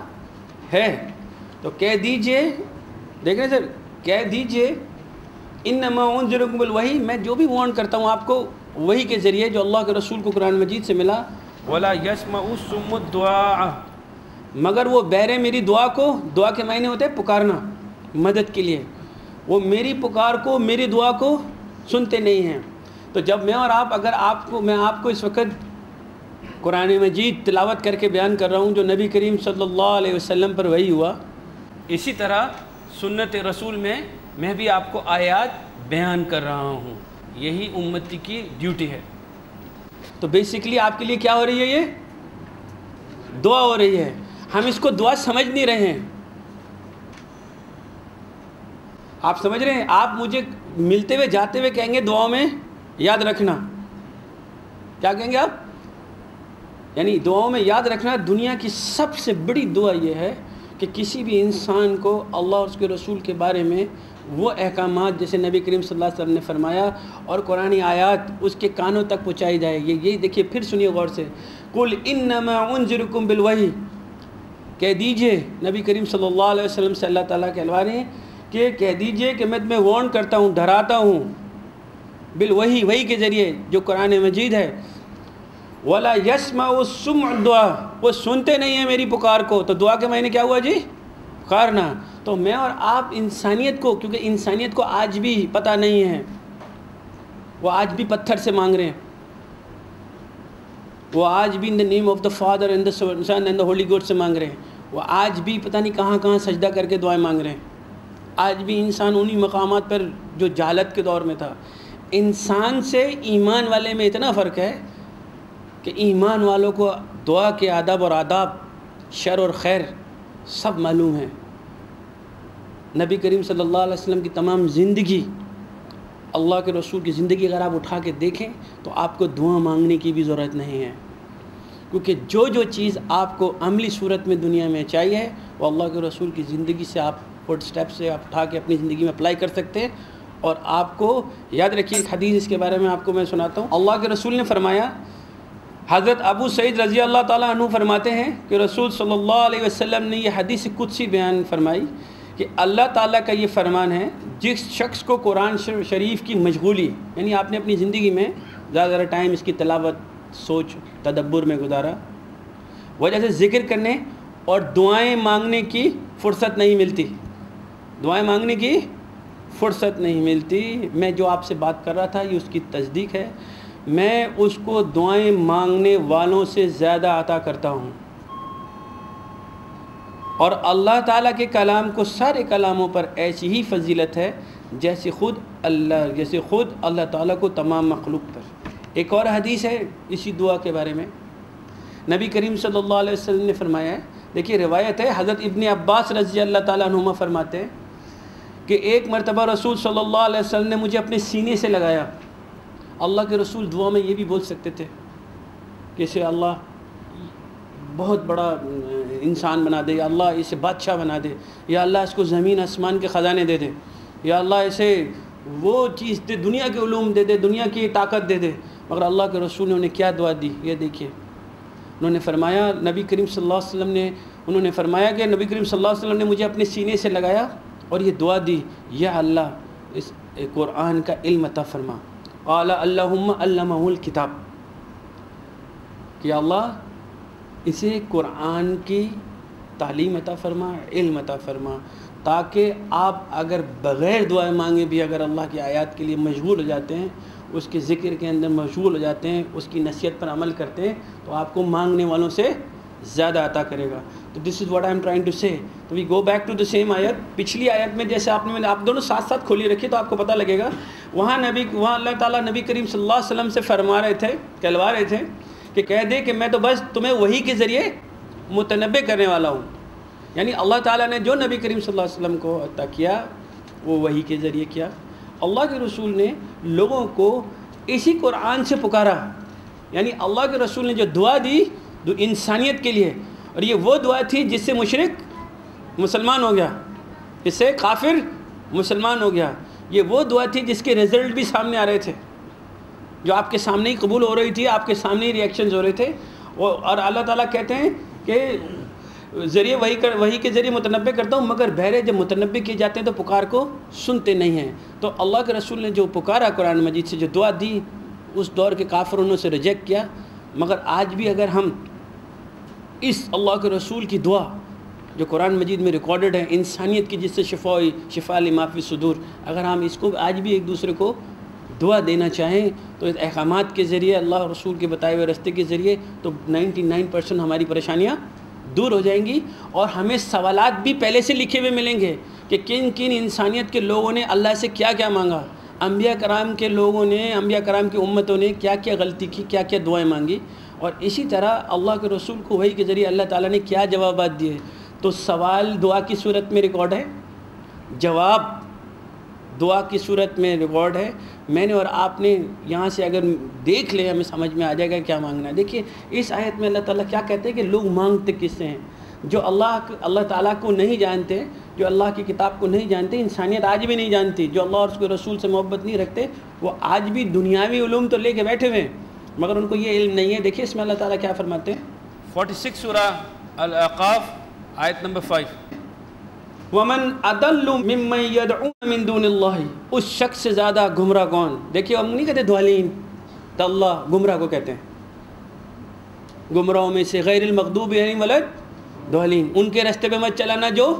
ہے۔ تو کہہ دیجیے۔ دیکھ رہے سر، کہہ دیجیے ان نما بالوحی میں جو بھی وارن کرتا ہوں آپ کو وہی کے ذریعے جو اللہ کے رسول کو قرآن مجید سے ملا۔ ولا السم الدعاء۔ مگر وہ بہرے میری دعا کو دعا کے معنی ہوتے ہیں پکارنا مدد کے لیے۔ وہ میری پکار کو میری دعا کو سنتے نہیں ہیں۔ تو جب میں اور آپ اگر آپ کو میں آپ کو اس وقت قرآن مجید تلاوت کر کے بیان کر رہا ہوں جو نبی کریم صلی اللہ علیہ وسلم پر وہی ہوا اسی طرح سنت رسول میں میں بھی آپ کو آیات بیان کر رہا ہوں۔ یہی امتی کی ڈیوٹی ہے۔ تو بیسکلی آپ کے لیے کیا ہو رہی ہے یہ؟ دعا ہو رہی ہے۔ ہم اس کو دعا سمجھ نہیں رہے ہیں۔ آپ سمجھ رہے ہیں؟ آپ مجھے ملتے ہوئے جاتے ہوئے کہیں گے دعاؤں میں؟ یاد رکھنا۔ کیا کہیں گے آپ؟ یعنی دعاؤں میں یاد رکھنا دنیا کی سب سے بڑی دعا یہ ہے کہ کسی بھی انسان کو اللہ اور اس کے رسول کے بارے میں وہ احکامات جیسے نبی کریم صلی اللہ علیہ وسلم نے فرمایا اور قرآن آیات اس کے کانوں تک پہنچائی جائے یہ یہی دیکھیے، پھر سنیے غور سے۔ کل انما انذرکم بالوحی۔ کہہ دیجیے نبی کریم صلی اللہ علیہ وسلم سے اللہ تعالیٰ کے الوار ہیں کہ کہہ دیجیے کہ میں تمہیں وارن کرتا ہوں، ڈراتا ہوں بالوحی وہی کے ذریعے جو قرآن مجید ہے۔ ولا یسما وہ سم دعا وہ سنتے نہیں ہیں میری پکار کو۔ تو دعا کے معنی کیا ہوا جی؟ پکارنا تو میں اور آپ انسانیت کو، کیونکہ انسانیت کو آج بھی پتہ نہیں ہے۔ وہ آج بھی پتھر سے مانگ رہے ہیں۔ وہ آج بھی in the name of the Father and the Son and the holy God سے مانگ رہے ہیں۔ وہ آج بھی پتہ نہیں کہاں کہاں سجدہ کر کے دعائیں مانگ رہے ہیں۔ آج بھی انسان انہی مقامات پر جو جہالت کے دور میں تھا۔ انسان سے ایمان والے میں اتنا فرق ہے کہ ایمان والوں کو دعا کے آداب اور آداب، شر اور خیر سب معلوم ہیں۔ نبی کریم صلی اللہ علیہ وسلم کی تمام زندگی اللہ کے رسول کی زندگی اگر آپ اٹھا کے دیکھیں تو آپ کو دعا مانگنے کی بھی ضرورت نہیں ہے۔ کیونکہ جو جو چیز آپ کو عملی صورت میں دنیا میں چاہیے، وہ اللہ کے رسول کی زندگی سے آپ فٹ سٹیپ سے آپ اٹھا کے اپنی زندگی میں اپلائی کر سکتے ہیں۔ اور آپ کو یاد رکھیے ایک حدیث اس کے بارے میں آپ کو میں سناتا ہوں۔ اللہ کے رسول نے فرمایا، حضرت ابو سعید رضی اللہ تعالیٰ عنہ فرماتے ہیں کہ رسول صلی اللہ علیہ وسلم نے یہ حدیث قدسی بیان فرمائی۔ کہ اللہ تعالیٰ کا یہ فرمان ہے، جس شخص کو قرآن شریف کی مشغولی یعنی آپ نے اپنی زندگی میں زیادہ زیادہ ٹائم اس کی تلاوت، سوچ، تدبر میں گزارا، وجہ سے ذکر کرنے اور دعائیں مانگنے کی فرصت نہیں ملتی۔ دعائیں مانگنے کی فرصت نہیں ملتی۔ میں جو آپ سے بات کر رہا تھا، یہ اس کی تصدیق ہے۔ میں اس کو دعائیں مانگنے والوں سے زیادہ عطا کرتا ہوں۔ اور اللہ تعالیٰ کے کلام کو سارے کلاموں پر ایسی ہی فضیلت ہے جیسے خود اللہ، جیسے خود اللہ تعالیٰ کو تمام مخلوق پر۔ ایک اور حدیث ہے اسی دعا کے بارے میں۔ نبی کریم صلی اللہ علیہ وسلم نے فرمایا ہے، دیکھیے روایت ہے، حضرت ابن عباس رضی اللہ تعالیٰ عنہما فرماتے ہیں کہ ایک مرتبہ رسول صلی اللہ علیہ وسلم نے مجھے اپنے سینے سے لگایا۔ اللہ کے رسول دعا میں یہ بھی بول سکتے تھے کہ اسے اللہ بہت بڑا انسان بنا دے، یا اللہ اسے بادشاہ بنا دے، یا اللہ اس کو زمین، آسمان کے خزانے دے دے، یا اللہ اسے وہ چیز دے، دنیا کے علوم دے دے، دنیا کی طاقت دے دے۔ مگر اللہ کے رسول نے انہیں کیا دعا دی؟ یہ دیکھیے، انہوں نے فرمایا، نبی کریم صلی اللہ علیہ وسلم نے، انہوں نے فرمایا کہ نبی کریم صلی اللہ علیہ وسلم نے مجھے اپنے سینے سے لگایا اور یہ دعا دی، یا اللہ اس قرآن کا علم عطا فرما۔ اعلیٰ اللّہ علامہ الکتاب۔ کہ اللہ اسے قرآن کی تعلیم عطا فرما، علم عطا فرما، تاکہ آپ اگر بغیر دعائیں مانگے بھی اگر اللہ کی آیات کے لیے مشغول ہو جاتے ہیں، اس کے ذکر کے اندر مشغول ہو جاتے ہیں، اس کی نصیحت پر عمل کرتے ہیں، تو آپ کو مانگنے والوں سے زیادہ عطا کرے گا۔ تو this is what I am trying to say تو we go back to the same آیت۔ پچھلی آیت میں جیسے آپ نے آپ دونوں ساتھ ساتھ کھولی رکھی تو آپ کو پتہ لگے گا۔ وہاں نبی وہاں اللہ تعالیٰ نبی کریم صلی اللہ علیہ وسلم سے فرما رہے تھے، کہلوا رہے تھے۔ کہ کہہ دے کہ میں تو بس تمہیں وہی کے ذریعے متنبع کرنے والا ہوں۔ یعنی اللہ تعالیٰ نے جو نبی کریم صلی اللہ علیہ وسلم کو عطا کیا، وہ وہی کے ذریعے کیا۔ اللہ کے رسول نے لوگوں کو اسی قرآن سے پکارا۔ یعنی اللہ کے رسول نے جو دعا دی جو انسانیت کے لیے، اور یہ وہ دعا تھی جس سے مشرق مسلمان ہو گیا، اس سے کافر مسلمان ہو گیا۔ یہ وہ دعا تھی جس کے رزلٹ بھی سامنے آ رہے تھے۔ جو آپ کے سامنے ہی قبول ہو رہی تھی، آپ کے سامنے ہی ریئیکشنز ہو رہے تھے۔ اور اللہ تعالیٰ کہتے ہیں کہ ذریعے وہی کر وہی کے ذریعے متنبع کرتا ہوں، مگر بہرے جب متنبع کیے جاتے ہیں تو پکار کو سنتے نہیں ہیں۔ تو اللہ کے رسول نے جو پکارا قرآن مجید سے، جو دعا دی، اس دور کے کافر انہوں سے ریجیکٹ کیا۔ مگر آج بھی اگر ہم اس اللہ کے رسول کی دعا، جو قرآن مجید میں ریکارڈڈ ہے، انسانیت کی جس سے شفا ہوئی شفا علی معافی صدور، اگر ہم اس کو آج بھی ایک دوسرے کو دعا دینا چاہیں تو احکامات کے ذریعے اللہ رسول کے بتائے ہوئے رستے کے ذریعے تو نائنٹی نائن پرسنٹ ہماری پریشانیاں دور ہو جائیں گی اور ہمیں سوالات بھی پہلے سے لکھے ہوئے ملیں گے کہ کن کن انسانیت کے لوگوں نے اللہ سے کیا کیا مانگا؟ انبیاء کرام کے لوگوں نے، انبیاء کرام کی امتوں نے کیا کیا غلطی کی، کیا کیا دعائیں مانگی؟ اور اسی طرح اللہ کے رسول کو وہی کے ذریعے اللہ تعالیٰ نے کیا جوابات دیے؟ تو سوال دعا کی صورت میں ریکارڈ ہے؟ جواب دعا کی صورت میں ریکارڈ ہے میں نے اور آپ نے یہاں سے اگر دیکھ لیں، ہمیں سمجھ میں آ جائے گا کیا مانگنا ہے۔ دیکھیے، اس آیت میں اللہ تعالیٰ کیا کہتے ہیں کہ لوگ مانگتے کس سے ہیں؟ جو اللہ اللہ تعالیٰ کو نہیں جانتے، جو اللہ کی کتاب کو نہیں جانتے، انسانیت آج بھی نہیں جانتی، جو اللہ اور اس کے رسول سے محبت نہیں رکھتے، وہ آج بھی دنیاوی علوم تو لے کے بیٹھے ہوئے ہیں۔ مگر ان کو یہ علم نہیں ہے۔ دیکھیے اس میں اللہ تعالیٰ کیا فرماتے ہیں؟ فورٹی سکس سورہ العقاف آیت نمبر فائیو۔ ومن ادل ممن يدعون من دون اللہ، اس شخص سے زیادہ گمراہ کون؟ دیکھیے، ہم نہیں کہتے دھوالین، تو اللہ گمراہ کو کہتے ہیں۔ گمراہوں میں سے غیر المغضوب یعنی ولد دھوالین ان کے رستے پہ مت چلانا جو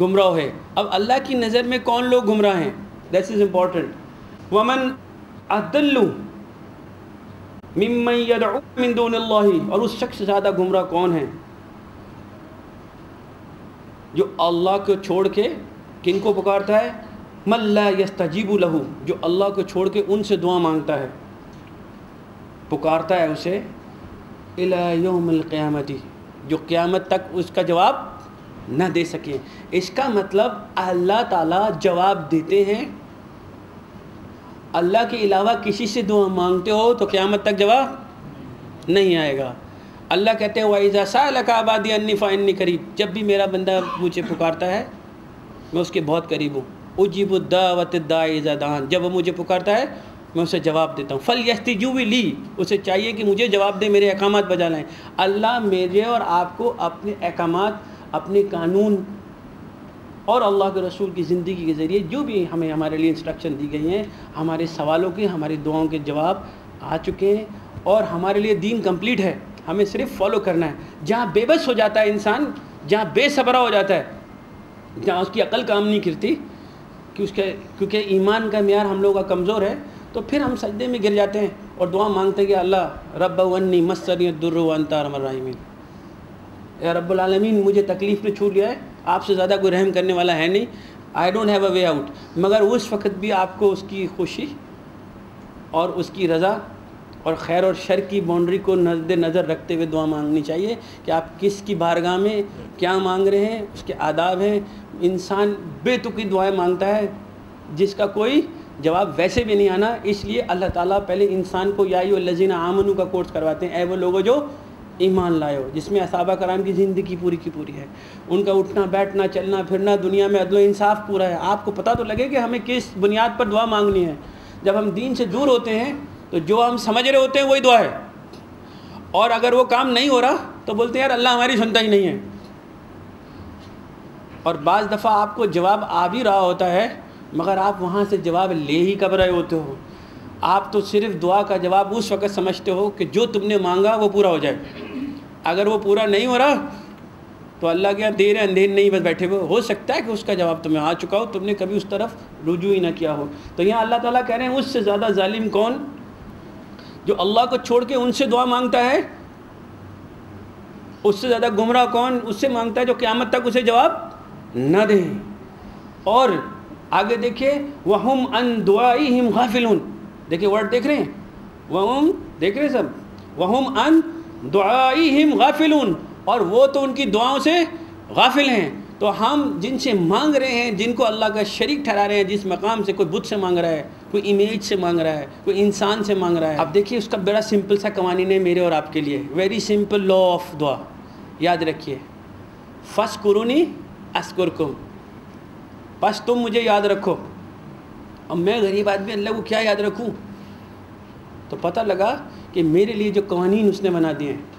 گمراہ ہے۔ اب اللہ کی نظر میں کون لوگ گمراہ ہیں؟ دیٹس از امپورٹنٹ ومن ادل ممن يدعون من دون اللہ، اور اس شخص سے زیادہ گمراہ کون ہیں جو اللہ کو چھوڑ کے کن کو پکارتا ہے؟ ملا یستجیب لہو، جو اللہ کو چھوڑ کے ان سے دعا مانگتا ہے۔ پکارتا ہے اسے یوم القیامتی، جو قیامت تک اس کا جواب نہ دے سکے۔ اس کا مطلب اللہ تعالیٰ جواب دیتے ہیں۔ اللہ کے علاوہ کسی سے دعا مانگتے ہو تو قیامت تک جواب نہیں آئے گا۔ اللہ کہتے ہیں وائزا سا آبادی انفا انی قریب جب بھی میرا بندہ مجھے پکارتا ہے، میں اس کے بہت قریب ہوں۔ اجیب الدعوت الداء دان جب وہ مجھے پکارتا ہے، میں اسے جواب دیتا ہوں۔ فل یستجو بھی لی اسے چاہیے کہ مجھے جواب دے، میرے احکامات بجا لائیں اللہ میرے اور آپ کو اپنے احکامات، اپنے قانون اور اللہ کے رسول کی زندگی کے ذریعے جو بھی ہمیں، ہمارے لیے انسٹرکشن دی گئی ہیں، ہمارے سوالوں کے ہماری دعاؤں کے جواب آ چکے ہیں اور ہمارے لیے دین کمپلیٹ ہے۔ ہمیں صرف فالو کرنا ہے۔ جہاں بے بس ہو جاتا ہے انسان، جہاں بے صبرہ ہو جاتا ہے، جہاں اس کی عقل کام نہیں کرتی، کہ اس کے، کیونکہ ایمان کا معیار ہم لوگوں کا کمزور ہے، تو پھر ہم سجدے میں گر جاتے ہیں اور دعا مانگتے ہیں کہ اللہ، رب ونی مستری درانتا رم الرحمین اے رب العالمین، مجھے تکلیف نے چھوٹ لیا ہے، آپ سے زیادہ کوئی رحم کرنے والا ہے نہیں۔ I don't have a way out مگر اس وقت بھی آپ کو اس کی خوشی اور اس کی رضا اور خیر اور شر کی باؤنڈری کو نزد نظر رکھتے ہوئے دعا مانگنی چاہیے کہ آپ کس کی بارگاہ میں کیا مانگ رہے ہیں، اس کے آداب ہیں۔ انسان بے تکی دعائیں مانگتا ہے، جس کا کوئی جواب ویسے بھی نہیں آنا۔ اس لیے اللہ تعالیٰ پہلے انسان کو یا الزین آمنو کا کورس کرواتے ہیں۔ اے وہ لوگوں جو ایمان لائے ہو، جس میں اصحابہ کرام کی زندگی پوری کی پوری ہے۔ ان کا اٹھنا، بیٹھنا، چلنا، پھرنا، دنیا میں عدل و انصاف پورا ہے۔ آپ کو پتہ تو لگے کہ ہمیں کس بنیاد پر دعا مانگنی ہے۔ جب ہم دین سے دور ہوتے ہیں تو جو ہم سمجھ رہے ہوتے ہیں وہی دعا ہے۔ اور اگر وہ کام نہیں ہو رہا تو بولتے ہیں، یار، اللہ ہماری سنتا ہی نہیں ہے۔ اور بعض دفعہ آپ کو جواب آ بھی رہا ہوتا ہے، مگر آپ وہاں سے جواب لے ہی کب رہے ہوتے ہو۔ آپ تو صرف دعا کا جواب اس وقت سمجھتے ہو کہ جو تم نے مانگا وہ پورا ہو جائے۔ اگر وہ پورا نہیں ہو رہا تو اللہ کے یہاں دیر اندھیر نہیں بس بیٹھے ہوئے۔ ہو سکتا ہے کہ اس کا جواب تمہیں آ چکا ہو، تم نے کبھی اس طرف رجوع ہی نہ کیا ہو۔ تو یہاں اللہ تعالیٰ کہہ رہے ہیں، اس سے زیادہ ظالم کون؟ جو اللہ کو چھوڑ کے ان سے دعا مانگتا ہے، اس سے زیادہ گمراہ کون اس سے مانگتا ہے جو قیامت تک اسے جواب نہ دیں اور آگے دیکھیے وہ ان دعائی ہم غافلون۔ دیکھیے ورڈ دیکھ رہے ہیں؟ وہ دیکھ رہے ہیں سب؟ وہ ان دعائی ہم غافلون۔ اور وہ تو ان کی دعاؤں سے غافل ہیں۔ تو ہم جن سے مانگ رہے ہیں، جن کو اللہ کا شریک ٹھہرا رہے ہیں، جس مقام سے کوئی بدھ سے مانگ رہا ہے، کوئی امیج سے مانگ رہا ہے، کوئی انسان سے مانگ رہا ہے۔ اب دیکھیے، اس کا بڑا سمپل سا قوانین ہے میرے اور آپ کے لیے۔ ویری سمپل لا آف دعا یاد رکھیے۔ فس قرونی اسکرکم بس تم مجھے یاد رکھو۔ اب میں غریب آدمی، اللہ کو کیا یاد رکھوں؟ تو پتہ لگا کہ میرے لیے جو قوانین اس نے بنا دیے ہیں۔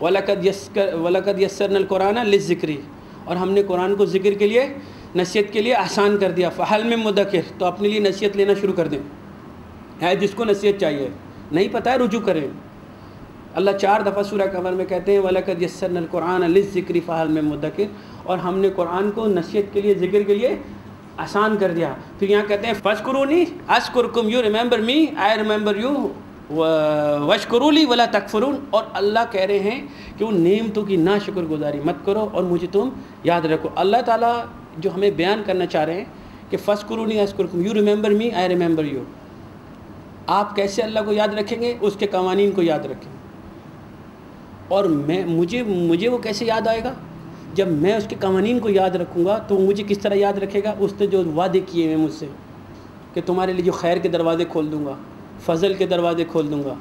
ولاقد یسکر ولاقد یسر القرآن لس ذکری اور ہم نے قرآن کو ذکر کے لیے، نصیحت کے لیے آسان کر دیا۔ فحل میں مدکر، تو اپنے لیے نصیحت لینا شروع کر دیں۔ ہے جس کو نصیحت چاہیے۔ نہیں پتہ ہے، رجوع کریں۔ اللہ چار دفعہ سورہ قمر میں کہتے ہیں ولاقد یسر القرآن لس ذکری فحل میں مدکر۔ اور ہم نے قرآن کو نصیحت کے لیے، ذکر کے لیے آسان کر دیا۔ پھر یہاں کہتے ہیں فسکرونی اسکرکم you remember me, I remember you. وشکرولی ولا تکفرون۔ اور اللہ کہہ رہے ہیں کہ ان نعمتوں کی نا شکر گزاری مت کرو اور مجھے تم یاد رکھو۔ اللہ تعالیٰ جو ہمیں بیان کرنا چاہ رہے ہیں کہ فس قرونی اسکرکم you remember me I remember you آپ کیسے اللہ کو یاد رکھیں گے؟ اس کے قوانین کو یاد رکھیں۔ اور میں مجھے مجھے وہ کیسے یاد آئے گا؟ جب میں اس کے قوانین کو یاد رکھوں گا تو مجھے کس طرح یاد رکھے گا؟ اس نے جو وعدے کیے ہیں مجھ سے کہ تمہارے لیے جو خیر کے دروازے کھول دوں گا۔ فضل کے دروازے کھول دوں گا۔